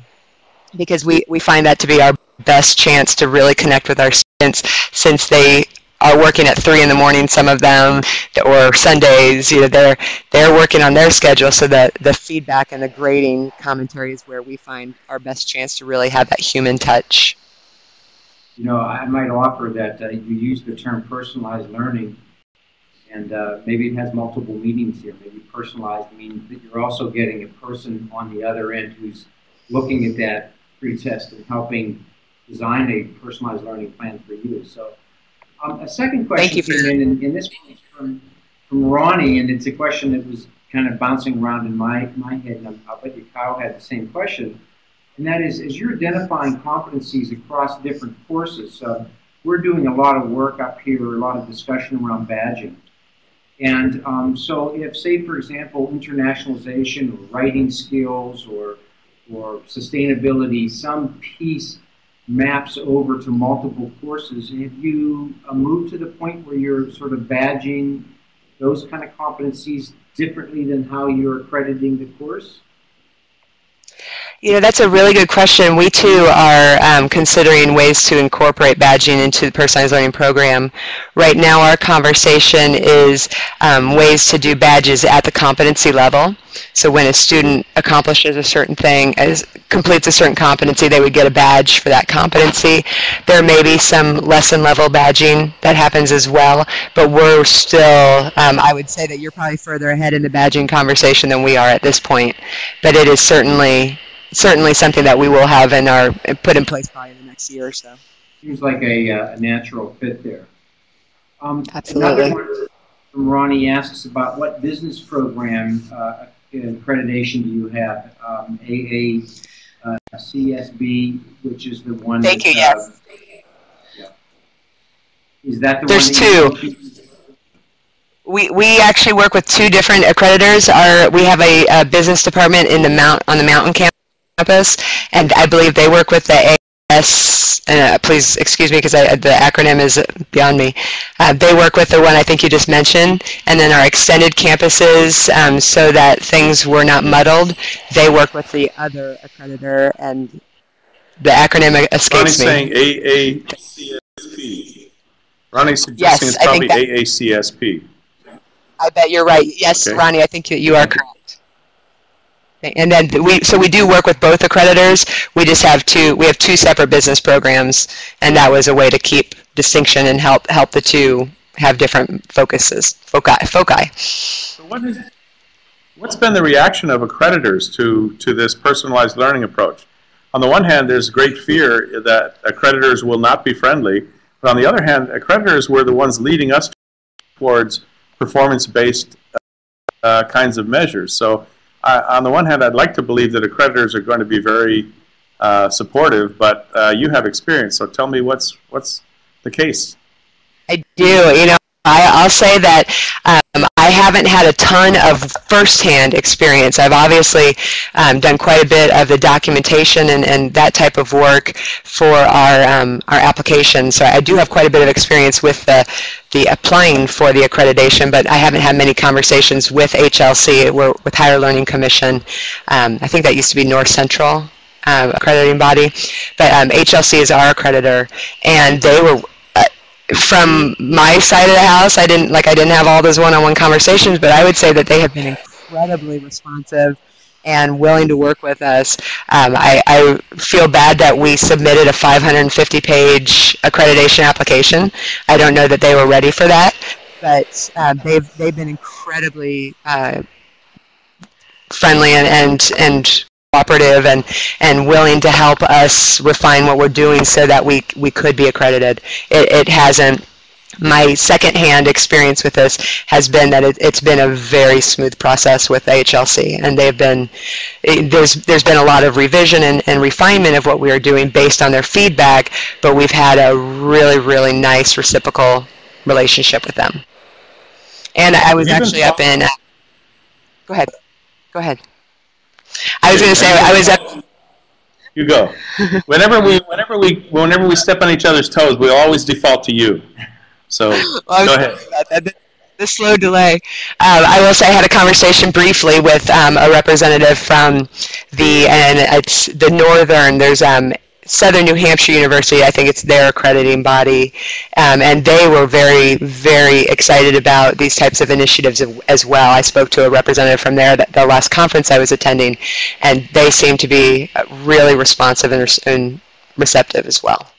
because we, we find that to be our best chance to really connect with our students since they are working at three in the morning. Some of them, or Sundays, you know, they're they're working on their schedule. So that the feedback and the grading commentary is where we find our best chance to really have that human touch. You know, I might offer that uh, you use the term personalized learning, and uh, maybe it has multiple meanings here. Maybe personalized means that you're also getting a person on the other end who's looking at that pretest and helping design a personalized learning plan for you. So um, a second question came in, and, and this comes from, from Ronnie, and it's a question that was kind of bouncing around in my, my head, and I'll bet you Kyle had the same question. And that is, as you're identifying competencies across different courses, uh, we're doing a lot of work up here, a lot of discussion around badging. And um, so if, say, for example, internationalization or writing skills or, or sustainability, some piece maps over to multiple courses. Have you uh, moved to the point where you're sort of badging those kind of competencies differently than how you're accrediting the course? You know, that's a really good question. We too are um, considering ways to incorporate badging into the personalized learning program. Right now, our conversation is um, ways to do badges at the competency level. So when a student accomplishes a certain thing, as, completes a certain competency, they would get a badge for that competency. There may be some lesson level badging that happens as well, but we're still, um, I would say that you're probably further ahead in the badging conversation than we are at this point. But it is certainly certainly something that we will have and are put in place by the next year or so. Seems like a, uh, a natural fit there. Um, Absolutely. Another one from Ronnie asks about what business program uh, accreditation do you have? Um, AA, uh, CSB, which is the one. Thank that, you. Yes. Uh, yeah. Is that the one? There's two. We, we actually work with two different accreditors. Our, we have a, a business department in the mount on the mountain campus campus, and I believe they work with the AS, uh, please excuse me because the acronym is beyond me. Uh, they work with the one I think you just mentioned, and then our extended campuses, um, so that things were not muddled, they work with the other accreditor, and the acronym escapes Ronnie's me. saying AACSB. Ronnie's suggesting Yes, it's I think probably AACSB. I bet you're right. Yes, Okay. Ronnie, I think you, you are correct. And then we, so we do work with both accreditors. We just have two, we have two separate business programs, and that was a way to keep distinction and help help the two have different focuses, foci. foci. So what is, what's been the reaction of accreditors to, to this personalized learning approach? On the one hand, there's great fear that accreditors will not be friendly, but on the other hand, accreditors were the ones leading us towards performance-based uh, kinds of measures. So uh, on the one hand, I'd like to believe that accreditors are going to be very uh, supportive, but uh, you have experience, so tell me what's what's the case. I do. You know, I, I'll say that um, I haven't had a ton of firsthand experience. I've obviously um, done quite a bit of the documentation and, and that type of work for our um, our application. So I do have quite a bit of experience with the the applying for the accreditation, but I haven't had many conversations with HLC, with Higher Learning Commission. Um, I think that used to be North Central uh, accrediting body, but um, HLC is our accreditor, and they were from my side of the house. I didn't like I didn't have all those one-on-one conversations, but I would say that they have been incredibly responsive and willing to work with us. Um, I, I feel bad that we submitted a 550-page accreditation application. I don't know that they were ready for that, but uh, they've they've been incredibly uh, friendly and, and and cooperative and and willing to help us refine what we're doing so that we we could be accredited. It, it hasn't my second-hand experience with this has been that it, has been a very smooth process with HLC, and they've been it, there's there's been a lot of revision and, and refinement of what we are doing based on their feedback, but we've had a really really nice reciprocal relationship with them. And I was actually up in. Uh, go ahead. Go ahead. I was going to say I was up. You go. Whenever we, whenever we, whenever we step on each other's toes, we always default to you. So Well, go ahead. the, slow delay. Um, I will say I had a conversation briefly with um, a representative from the and it's the northern. There's um, Southern New Hampshire University. I think it's their accrediting body, um, and they were very very excited about these types of initiatives as- well. I spoke to a representative from there at the last conference I was attending, and they seem to be uh, really responsive and, and receptive as well.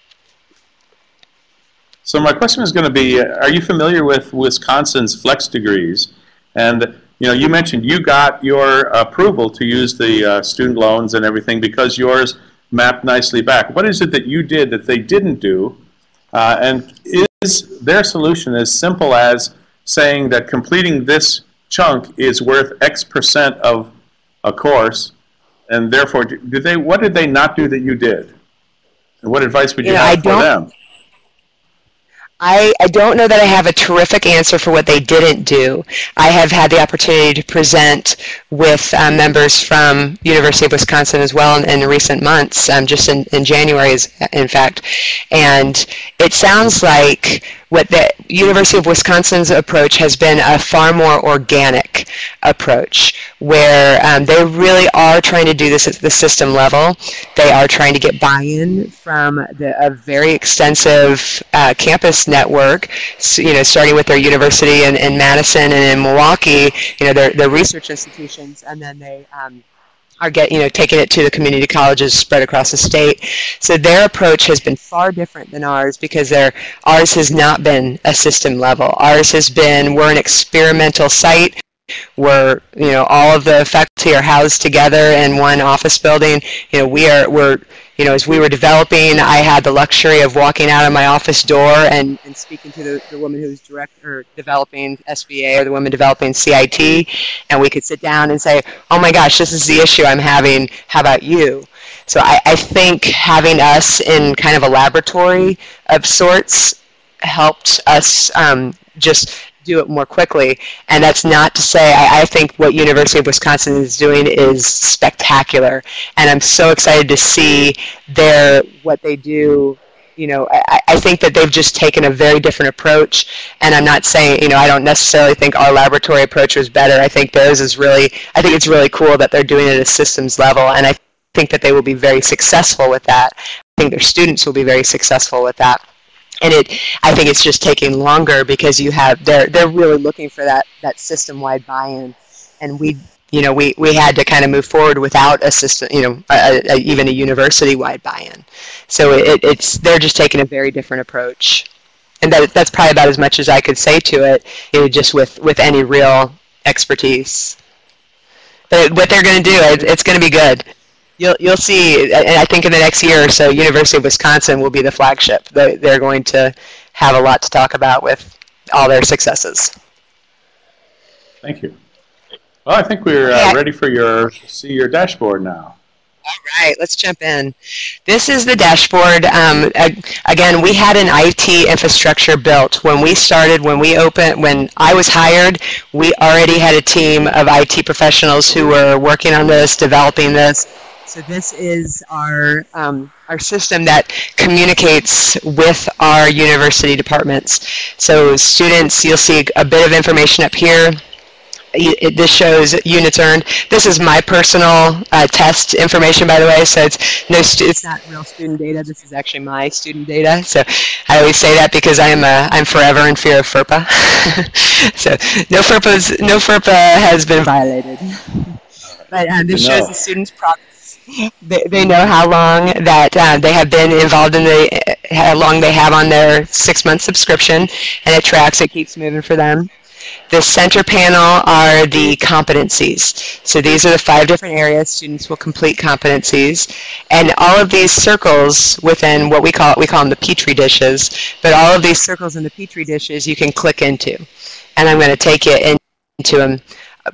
So my question is going to be: uh, Are you familiar with Wisconsin's flex degrees? And you know, you mentioned you got your approval to use the uh, student loans and everything because yours mapped nicely back. What is it that you did that they didn't do? Uh, and is their solution as simple as saying that completing this chunk is worth X percent of a course, and therefore, did they? What did they not do that you did? And what advice would you, You know, I have for don't- them? I, I don't know that I have a terrific answer for what they didn't do. I have had the opportunity to present with uh, members from University of Wisconsin as well in, in recent months, um, just in, in January, in fact. And it sounds like what the University of Wisconsin's approach has been a far more organic approach, where um, they really are trying to do this at the system level. They are trying to get buy-in from the, a very extensive uh, campus network, so, you know, starting with their university in, in Madison and in Milwaukee, you know, their, their research institutions, and then they um, are get you know taking it to the community colleges spread across the state. So their approach has been far different than ours because their ours has not been a system level. Ours has been we're an experimental site where you know all of the faculty are housed together in one office building. You know we are we're you know, as we were developing, I had the luxury of walking out of my office door and, and speaking to the, the woman who's direct or developing SBA or the woman developing CIT, and we could sit down and say, oh my gosh, this is the issue I'm having, how about you? So I, I think having us in kind of a laboratory of sorts helped us um, just do it more quickly. And that's not to say I, I, think what University of Wisconsin is doing is spectacular, and I'm so excited to see their what they do. You know, I, I think that they've just taken a very different approach, and I'm not saying you know I don't necessarily think our laboratory approach was better. I think theirs is really I think it's really cool that they're doing it at a systems level, and I think that they will be very successful with that. I think their students will be very successful with that and it i think it's just taking longer because you have they're they're really looking for that that system wide buy-in. And we you know we we had to kind of move forward without a system you know a, a, even a university wide buy-in. So it, it's they're just taking a very different approach. And that that's probably about as much as i could say to it you know, just with with any real expertise. But what they're going to do it's going to be good you'll you'll see. And I think in the next year or so, University of Wisconsin will be the flagship. They, they're going to have a lot to talk about with all their successes. Thank you. Well, I think we're uh, ready for your see your dashboard now. All right, let's jump in. This is the dashboard. Um, again, we had an IT infrastructure built. When we started, when we opened, when I was hired, we already had a team of IT professionals who were working on this, developing this, so this is our, um, our system that communicates with our university departments. So students, you'll see a bit of information up here. It, this shows units earned. This is my personal uh, test information, by the way. So it's no, it's not real student data. This is actually my student data. So I always say that because I am a, I'm forever in fear of FERPA. so no FERPA's, no FERPA has been violated. But um, this shows the students' progress they, they know how long that uh, they have been involved in the, how long they have on their six-month subscription, and it tracks, it keeps moving for them. The center panel are the competencies. So these are the five different areas students will complete competencies. And all of these circles within what we call, we call them the Petri dishes, but all of these circles in the Petri dishes you can click into. And I'm going to take you into them.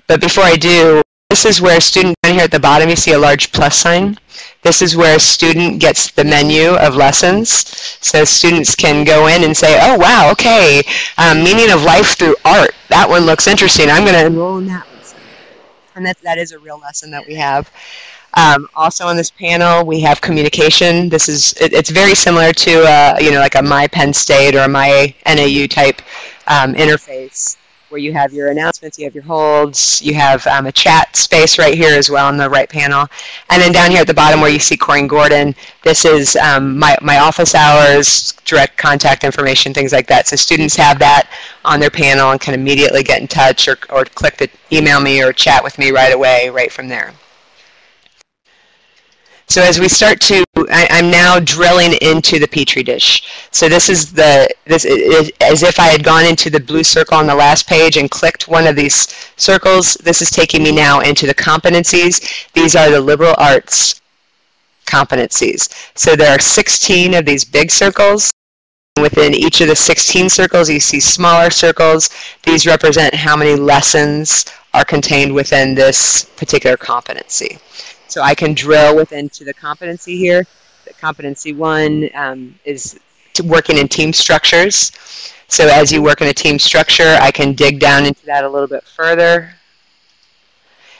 But before I do, this is where a student, down here at the bottom, you see a large plus sign. This is where a student gets the menu of lessons. So students can go in and say, oh, wow, okay, um, meaning of life through art. That one looks interesting. I'm going to enroll in that one. And that, that is a real lesson that we have. Um, also on this panel, we have communication. This is it, it's very similar to uh, you know like a My Penn State or a My NAU type um, interface where you have your announcements, you have your holds, you have um, a chat space right here as well in the right panel. And then down here at the bottom where you see Corey Gordon, this is um, my, my office hours, direct contact information, things like that. So students have that on their panel and can immediately get in touch or, or click the email me or chat with me right away, right from there. So as we start to, I, am now drilling into the Petri dish. So this is the, this is as if I had gone into the blue circle on the last page and clicked one of these circles. This is taking me now into the competencies. These are the liberal arts competencies. So there are 16 of these big circles. Within each of the 16 circles, you see smaller circles. These represent how many lessons are contained within this particular competency. So I can drill within to the competency here. The competency one um, is working in team structures. So as you work in a team structure, I can dig down into that a little bit further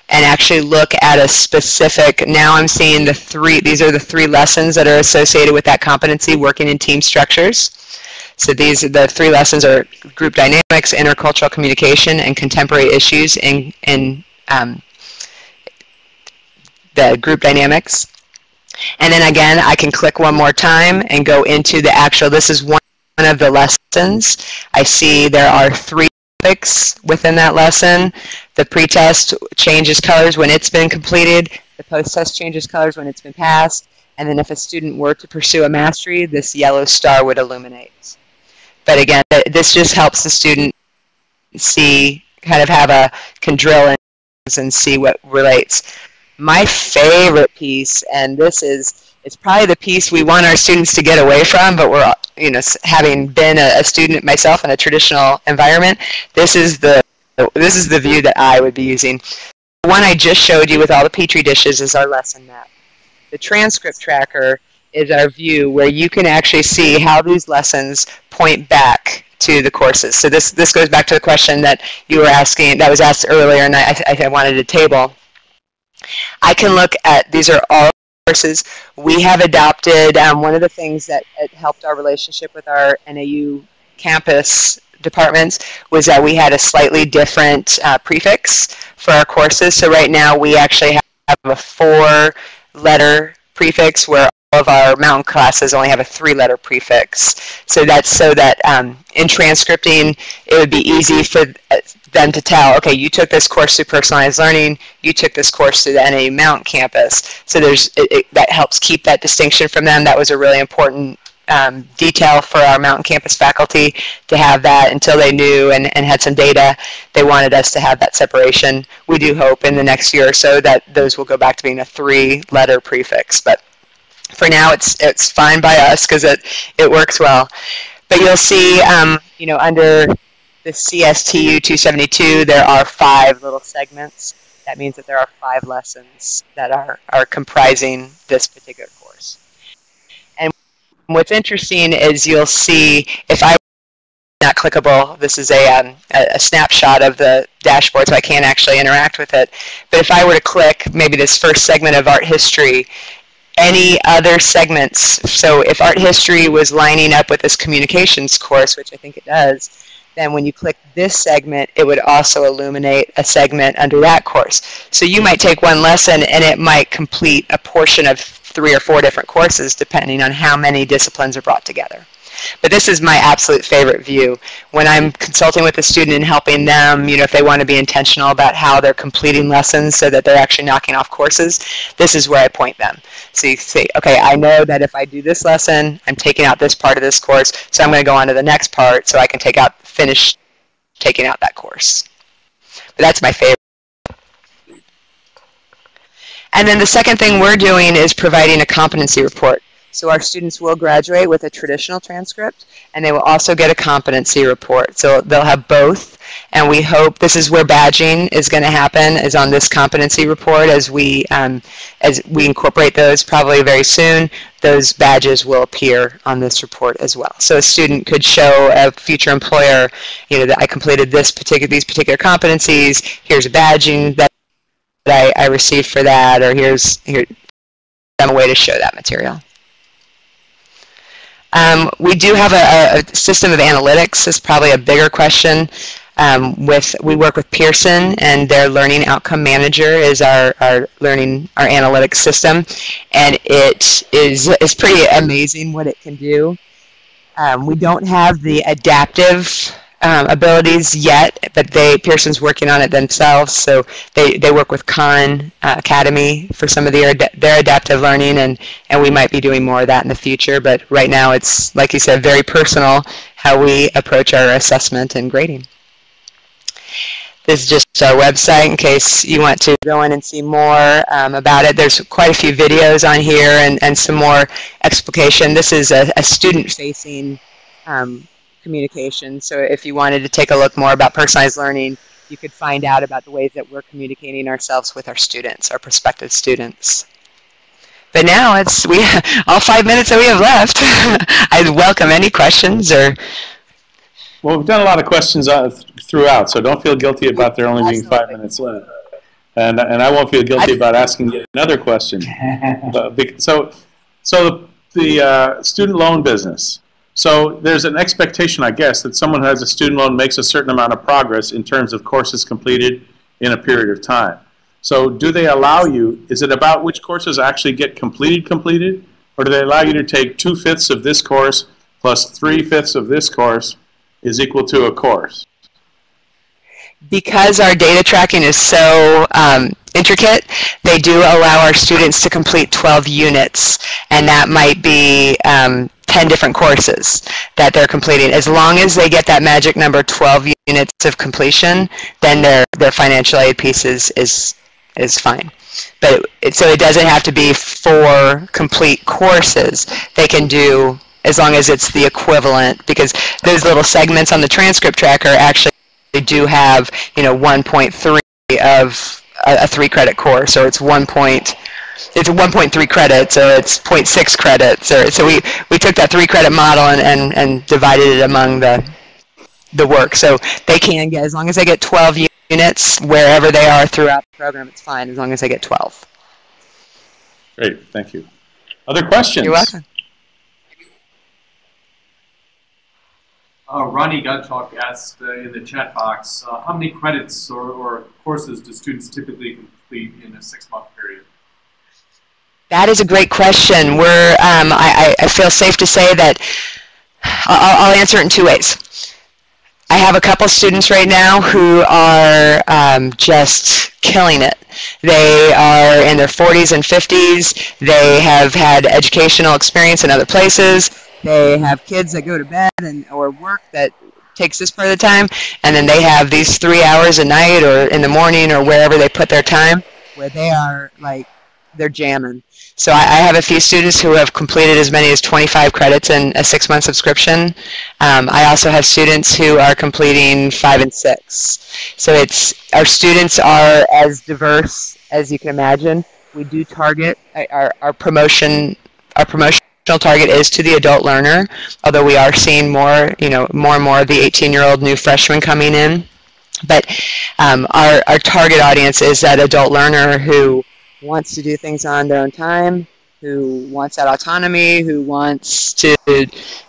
and actually look at a specific, now I'm seeing the three, these are the three lessons that are associated with that competency, working in team structures. So these the three lessons are group dynamics, intercultural communication, and contemporary issues in in um, the group dynamics. And then again, I can click one more time and go into the actual. This is one of the lessons. I see there are three topics within that lesson. The pretest changes colors when it's been completed. The post-test changes colors when it's been passed. And then if a student were to pursue a mastery, this yellow star would illuminate. But again, this just helps the student see, kind of have a, can drill in and see what relates. My favorite piece, and this is, it's probably the piece we want our students to get away from, but we're, you know, having been a, a student myself in a traditional environment, this is the, this is the view that I would be using. The one I just showed you with all the Petri dishes is our lesson map. The transcript tracker is our view where you can actually see how these lessons point back to the courses. So this, this goes back to the question that you were asking, that was asked earlier, and I, I, I wanted a table. I can look at, these are all courses. We have adopted, um, one of the things that helped our relationship with our NAU campus departments was that we had a slightly different uh, prefix for our courses. So right now we actually have a four letter prefix where all of our mountain classes only have a three letter prefix. So that's so that um, in transcripting, it would be easy for them to tell, okay, you took this course through personalized learning, you took this course through the NAU Mount campus. So there's it, it, that helps keep that distinction from them. That was a really important um, detail for our mountain campus faculty to have that until they knew and, and had some data. They wanted us to have that separation. We do hope in the next year or so that those will go back to being a three-letter prefix. But for now, it's it's fine by us because it it works well. But you'll see, um, you know, under the CSTU 272, there are five little segments. That means that there are five lessons that are, are comprising this particular course. And what's interesting is you'll see if I not clickable. This is a, um, a, snapshot of the dashboard, so I can't actually interact with it. But if I were to click maybe this first segment of art history, any other segments, so if art history was lining up with this communications course, which I think it does, then when you click this segment, it would also illuminate a segment under that course. So you might take one lesson and it might complete a portion of three or four different courses depending on how many disciplines are brought together. But this is my absolute favorite view. When I'm consulting with a student and helping them, you know, if they want to be intentional about how they're completing lessons so that they're actually knocking off courses, this is where I point them. So you say, okay, I know that if I do this lesson, I'm taking out this part of this course, so I'm going to go on to the next part so I can take out, finish taking out that course. But that's my favorite. And then the second thing we're doing is providing a competency report. So our students will graduate with a traditional transcript, and they will also get a competency report. So they'll have both, and we hope this is where badging is going to happen, is on this competency report as we um, as we incorporate those probably very soon. Those badges will appear on this report as well. So a student could show a future employer, you know, that I completed this particular these particular competencies. Here's a badging that I, I received for that, or here's here a way to show that material. Um, we do have a, a, system of analytics. Is probably a bigger question. Um, with we work with Pearson, and their learning outcome manager is our, our learning our analytics system, and it is is pretty amazing what it can do. Um, we don't have the adaptive um, abilities yet, but they Pearson's working on it themselves. So they, they work with Khan uh, Academy for some of their their adaptive learning, and and we might be doing more of that in the future. But right now, it's like you said, very personal how we approach our assessment and grading. This is just our website in case you want to go in and see more um, about it. There's quite a few videos on here and, and some more explication. This is a, a student-facing um, communication. So if you wanted to take a look more about personalized learning, you could find out about the ways that we're communicating ourselves with our students, our prospective students. But now it's we all five minutes that we have left. I'd welcome any questions or. Well, we've done a lot of questions uh, throughout, so don't feel guilty about there only being five minutes left. And, and I won't feel guilty I, about asking another question. so, so the, the uh, student loan business. So there's an expectation, I guess, that someone who has a student loan makes a certain amount of progress in terms of courses completed in a period of time. So do they allow you, is it about which courses actually get completed completed? Or do they allow you to take two-fifths of this course plus three-fifths of this course is equal to a course? Because our data tracking is so um, intricate, they do allow our students to complete 12 units, and that might be um, 10 different courses that they're completing. As long as they get that magic number 12 units of completion, then their, their financial aid piece is, is, is fine. But it, so it doesn't have to be four complete courses. They can do as long as it's the equivalent because those little segments on the transcript tracker actually do have, you know, 1.3 of a, a three credit course or it's 1 point it's 1.3 credits or it's 0.6 credits or so we, we took that three credit model and, and, and divided it among the the work. So they can get as long as they get 12 units wherever they are throughout the program it's fine as long as they get 12 great thank you. Other questions? You're welcome. Uh, Ronnie Gutchalk asked uh, in the chat box, uh, how many credits or, or, courses do students typically complete in a six-month period? That is a great question. We're, um, I, I, feel safe to say that I'll, I'll, answer it in two ways. I have a couple students right now who are um, just killing it. They are in their 40s and 50s. They have had educational experience in other places they have kids that go to bed and or work that takes this part of the time, and then they have these three hours a night or in the morning or wherever they put their time, where they are like they're jamming. So I, I have a few students who have completed as many as 25 credits in a six-month subscription. Um, I also have students who are completing five and six. So it's our students are as diverse as you can imagine. We do target our, our promotion our promotional target is to the adult learner, although we are seeing more, you know, more and more of the 18-year-old new freshmen coming in. But um, our, our target audience is that adult learner who wants to do things on their own time, who wants that autonomy, who wants to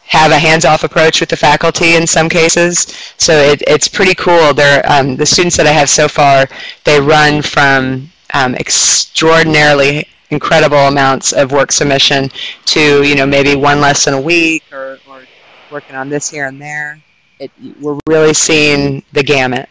have a hands-off approach with the faculty in some cases. So it, it's pretty cool. They're, um, the students that I have so far, they run from um, extraordinarily incredible amounts of work submission to you know maybe one lesson a week or, or working on this here and there. It, we're really seeing the gamut.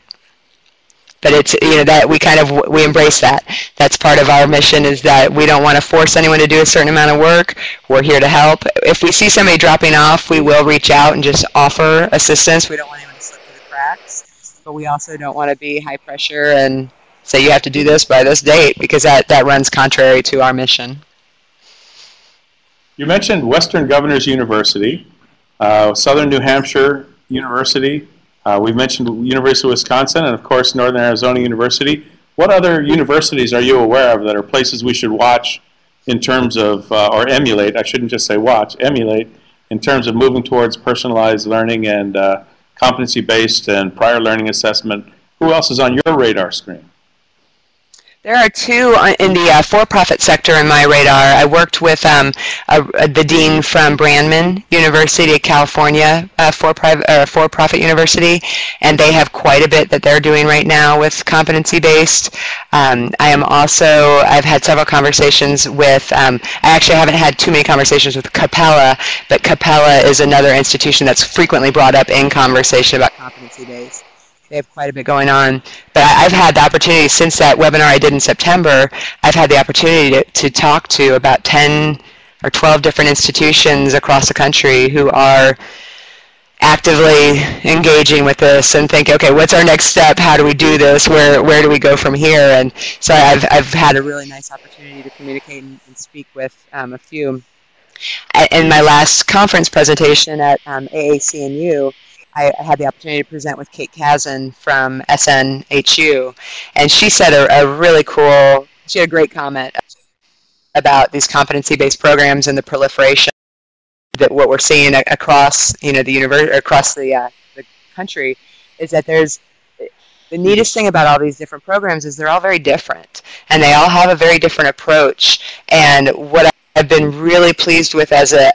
But it's you know that we kind of we embrace that. That's part of our mission is that we don't want to force anyone to do a certain amount of work. We're here to help. If we see somebody dropping off, we will reach out and just offer assistance. We don't want anyone to slip through the cracks, but we also don't want to be high pressure and say you have to do this by this date because that, that runs contrary to our mission. You mentioned Western Governors University, uh, Southern New Hampshire University. Uh, we mentioned University of Wisconsin, and of course Northern Arizona University. What other universities are you aware of that are places we should watch in terms of, uh, or emulate, I shouldn't just say watch, emulate, in terms of moving towards personalized learning and uh, competency-based and prior learning assessment? Who else is on your radar screen? There are two in the uh, for-profit sector in my radar. I worked with um, a, the dean from Brandman University of California, uh, for-private uh, for-profit university, and they have quite a bit that they're doing right now with competency-based. Um, I am also I've had several conversations with. Um, I actually haven't had too many conversations with Capella, but Capella is another institution that's frequently brought up in conversation about competency-based they have quite a bit going on. But I, have had the opportunity since that webinar I did in September, I've had the opportunity to, to talk to about 10 or 12 different institutions across the country who are actively engaging with this and think, okay, what's our next step? How do we do this? Where where do we go from here? And so I've I've had a really nice opportunity to communicate and, and speak with um, a few. In my last conference presentation at um, AAC&U, I, had the opportunity to present with Kate Kazin from SNHU, and she said a, a really cool, she had a great comment about these competency-based programs and the proliferation that what we're seeing across, you know, the universe, across the, uh, the country is that there's the neatest thing about all these different programs is they're all very different and they all have a very different approach. And what I've been really pleased with as a,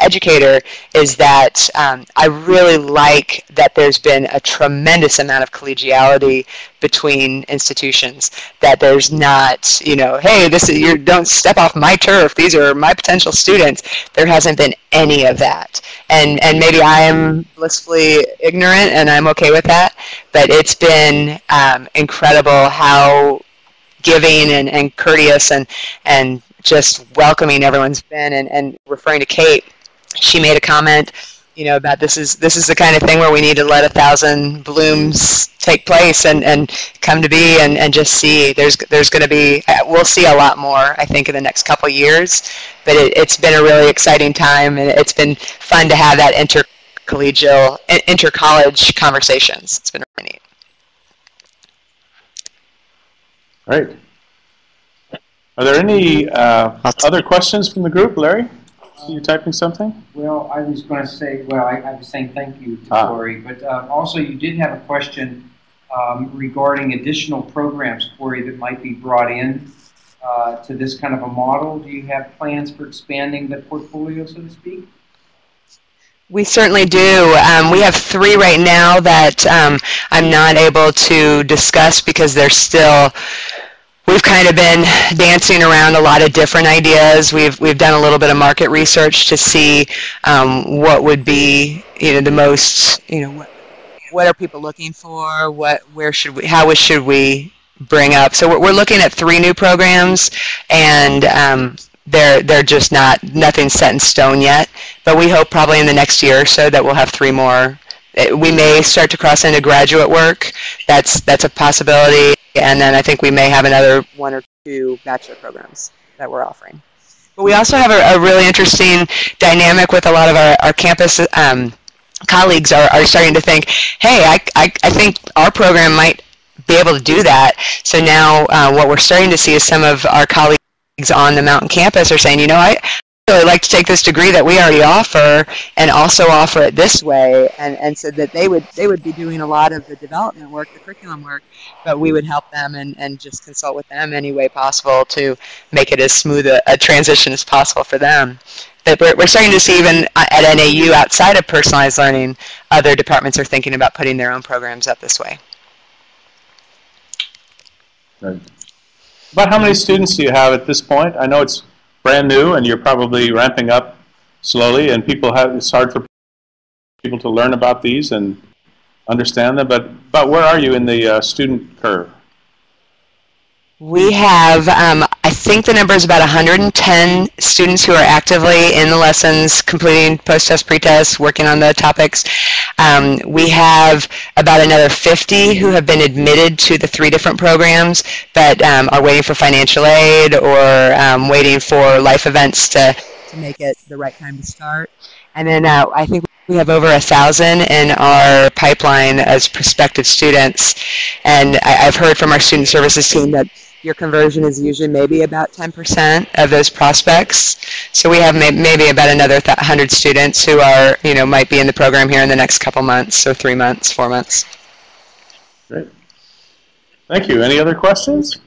educator is that um, I really like that there's been a tremendous amount of collegiality between institutions. That there's not, you know, hey, this is you don't step off my turf. These are my potential students. There hasn't been any of that, and and maybe I am blissfully ignorant, and I'm okay with that. But it's been um, incredible how giving and, and courteous and and just welcoming everyone's been and, and referring to Kate, she made a comment, you know, about this is this is the kind of thing where we need to let a thousand blooms take place and, and come to be and, and just see. There's there's going to be we'll see a lot more I think in the next couple years, but it, it's been a really exciting time and it's been fun to have that intercollegial inter-college conversations. It's been really neat. Great. Are there any uh, other questions from the group, Larry? Are you typing something? Well, I was going to say, well, I, I was saying thank you to ah. Corey, but uh, also you did have a question um, regarding additional programs, Corey, that might be brought in uh, to this kind of a model. Do you have plans for expanding the portfolio, so to speak? We certainly do. Um, we have three right now that um, I'm not able to discuss because they're still we've kind of been dancing around a lot of different ideas. We've we've done a little bit of market research to see um, what would be you know the most you know what what are people looking for? What where should we how should we bring up? So we're, we're looking at three new programs and. Um, they're they're just not nothing set in stone yet, but we hope probably in the next year or so that we'll have three more we may start to cross into graduate work. That's that's a possibility and then I think we may have another one or two bachelor programs that we're offering. But we also have a, a really interesting dynamic with a lot of our, our campus um, colleagues are, are starting to think, hey, I, I, I think our program might be able to do that. So now uh, what we're starting to see is some of our colleagues on the mountain campus are saying, you know, I, really like to take this degree that we already offer and also offer it this way and, and so that they would they would be doing a lot of the development work the curriculum work but we would help them and, and just consult with them any way possible to make it as smooth a, a transition as possible for them but we're, we're starting to see even at NAU outside of personalized learning other departments are thinking about putting their own programs up this way Right. About how many students do you have at this point? I know it's brand new and you're probably ramping up slowly and people have it's hard for people to learn about these and understand them but but where are you in the uh, student curve we have, um, I think the number is about 110 students who are actively in the lessons, completing post-test, pre-test, working on the topics. Um, we have about another 50 who have been admitted to the three different programs, but um, are waiting for financial aid or um, waiting for life events to, to make it the right time to start. And then uh, I think we have over a thousand in our pipeline as prospective students. And I, have heard from our student services team that your conversion is usually maybe about 10% of those prospects. So we have may maybe about another 100 students who are, you know, might be in the program here in the next couple months, so three months, four months. Great. Thank you. Any other questions?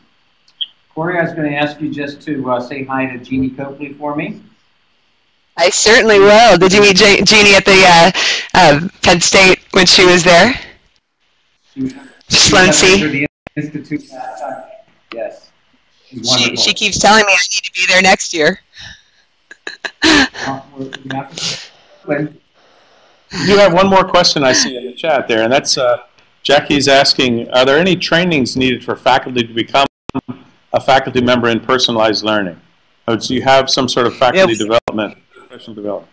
Corey, I was going to ask you just to uh, say hi to Jeannie Copley for me. I certainly will. Did you meet Je Jeannie at the uh, uh, Penn State when she was there? She, Sloan C. Institute Yes. She, she keeps telling me I need to be there next year. you have one more question I see in the chat there, and that's uh, Jackie's asking, are there any trainings needed for faculty to become a faculty member in personalized learning? Or do you have some sort of faculty development, professional development?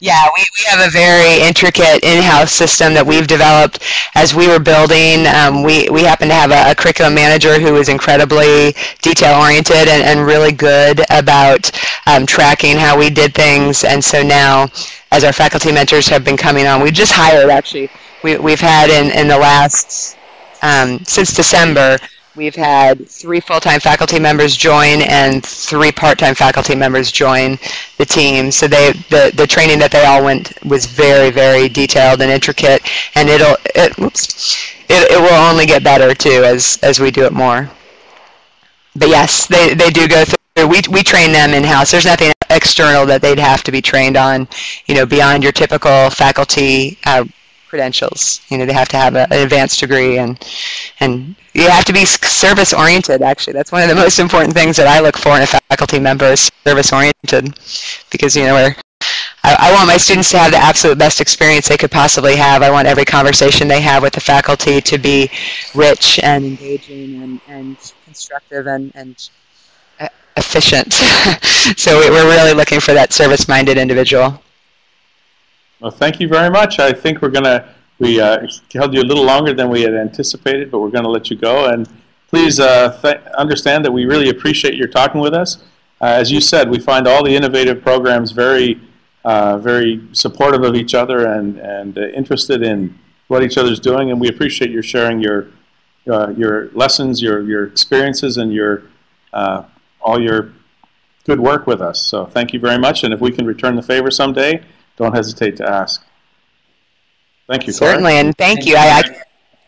Yeah, we, we have a very intricate in-house system that we've developed as we were building. Um, we, we happen to have a, a, curriculum manager who is incredibly detail-oriented and, and really good about um, tracking how we did things. And so now, as our faculty mentors have been coming on, we just hired actually, we, we've had in, in the last, um, since December, We've had three full-time faculty members join and three part-time faculty members join the team. So they, the, the training that they all went was very, very detailed and intricate, and it'll, it, whoops, it, it will only get better too as, as we do it more. But yes, they, they do go through, we, we train them in-house. There's nothing external that they'd have to be trained on, you know, beyond your typical faculty uh, credentials. You know, they have to have a, an advanced degree and and you have to be service oriented. Actually, that's one of the most important things that I look for in a faculty member is service oriented, because you know we're I, want my students to have the absolute best experience they could possibly have. I want every conversation they have with the faculty to be rich and engaging and, and constructive and, and efficient. so we're really looking for that service-minded individual. Well, thank you very much. I think we're going to, we uh, held you a little longer than we had anticipated, but we're going to let you go. And please uh, understand that we really appreciate your talking with us. Uh, as you said, we find all the innovative programs very, uh, very supportive of each other and, and uh, interested in what each other's doing. And we appreciate your sharing your, uh, your lessons, your, your experiences, and your, all your good work with us. So thank you very much. And if we can return the favor someday, don't hesitate to ask. Thank you. Certainly, and thank, thank you. I,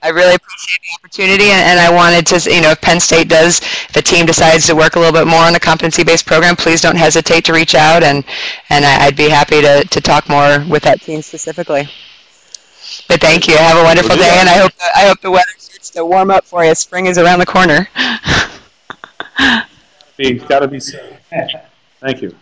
I, I, really appreciate the opportunity, and, and, I wanted to, you know, if Penn State does, if a team decides to work a little bit more on a competency-based program, please don't hesitate to reach out, and, and I, would be happy to, to talk more with that team specifically. But thank you. Have a wonderful day, and I hope I hope the weather starts to warm up for you. Spring is around the corner. It's got to be. Thank you.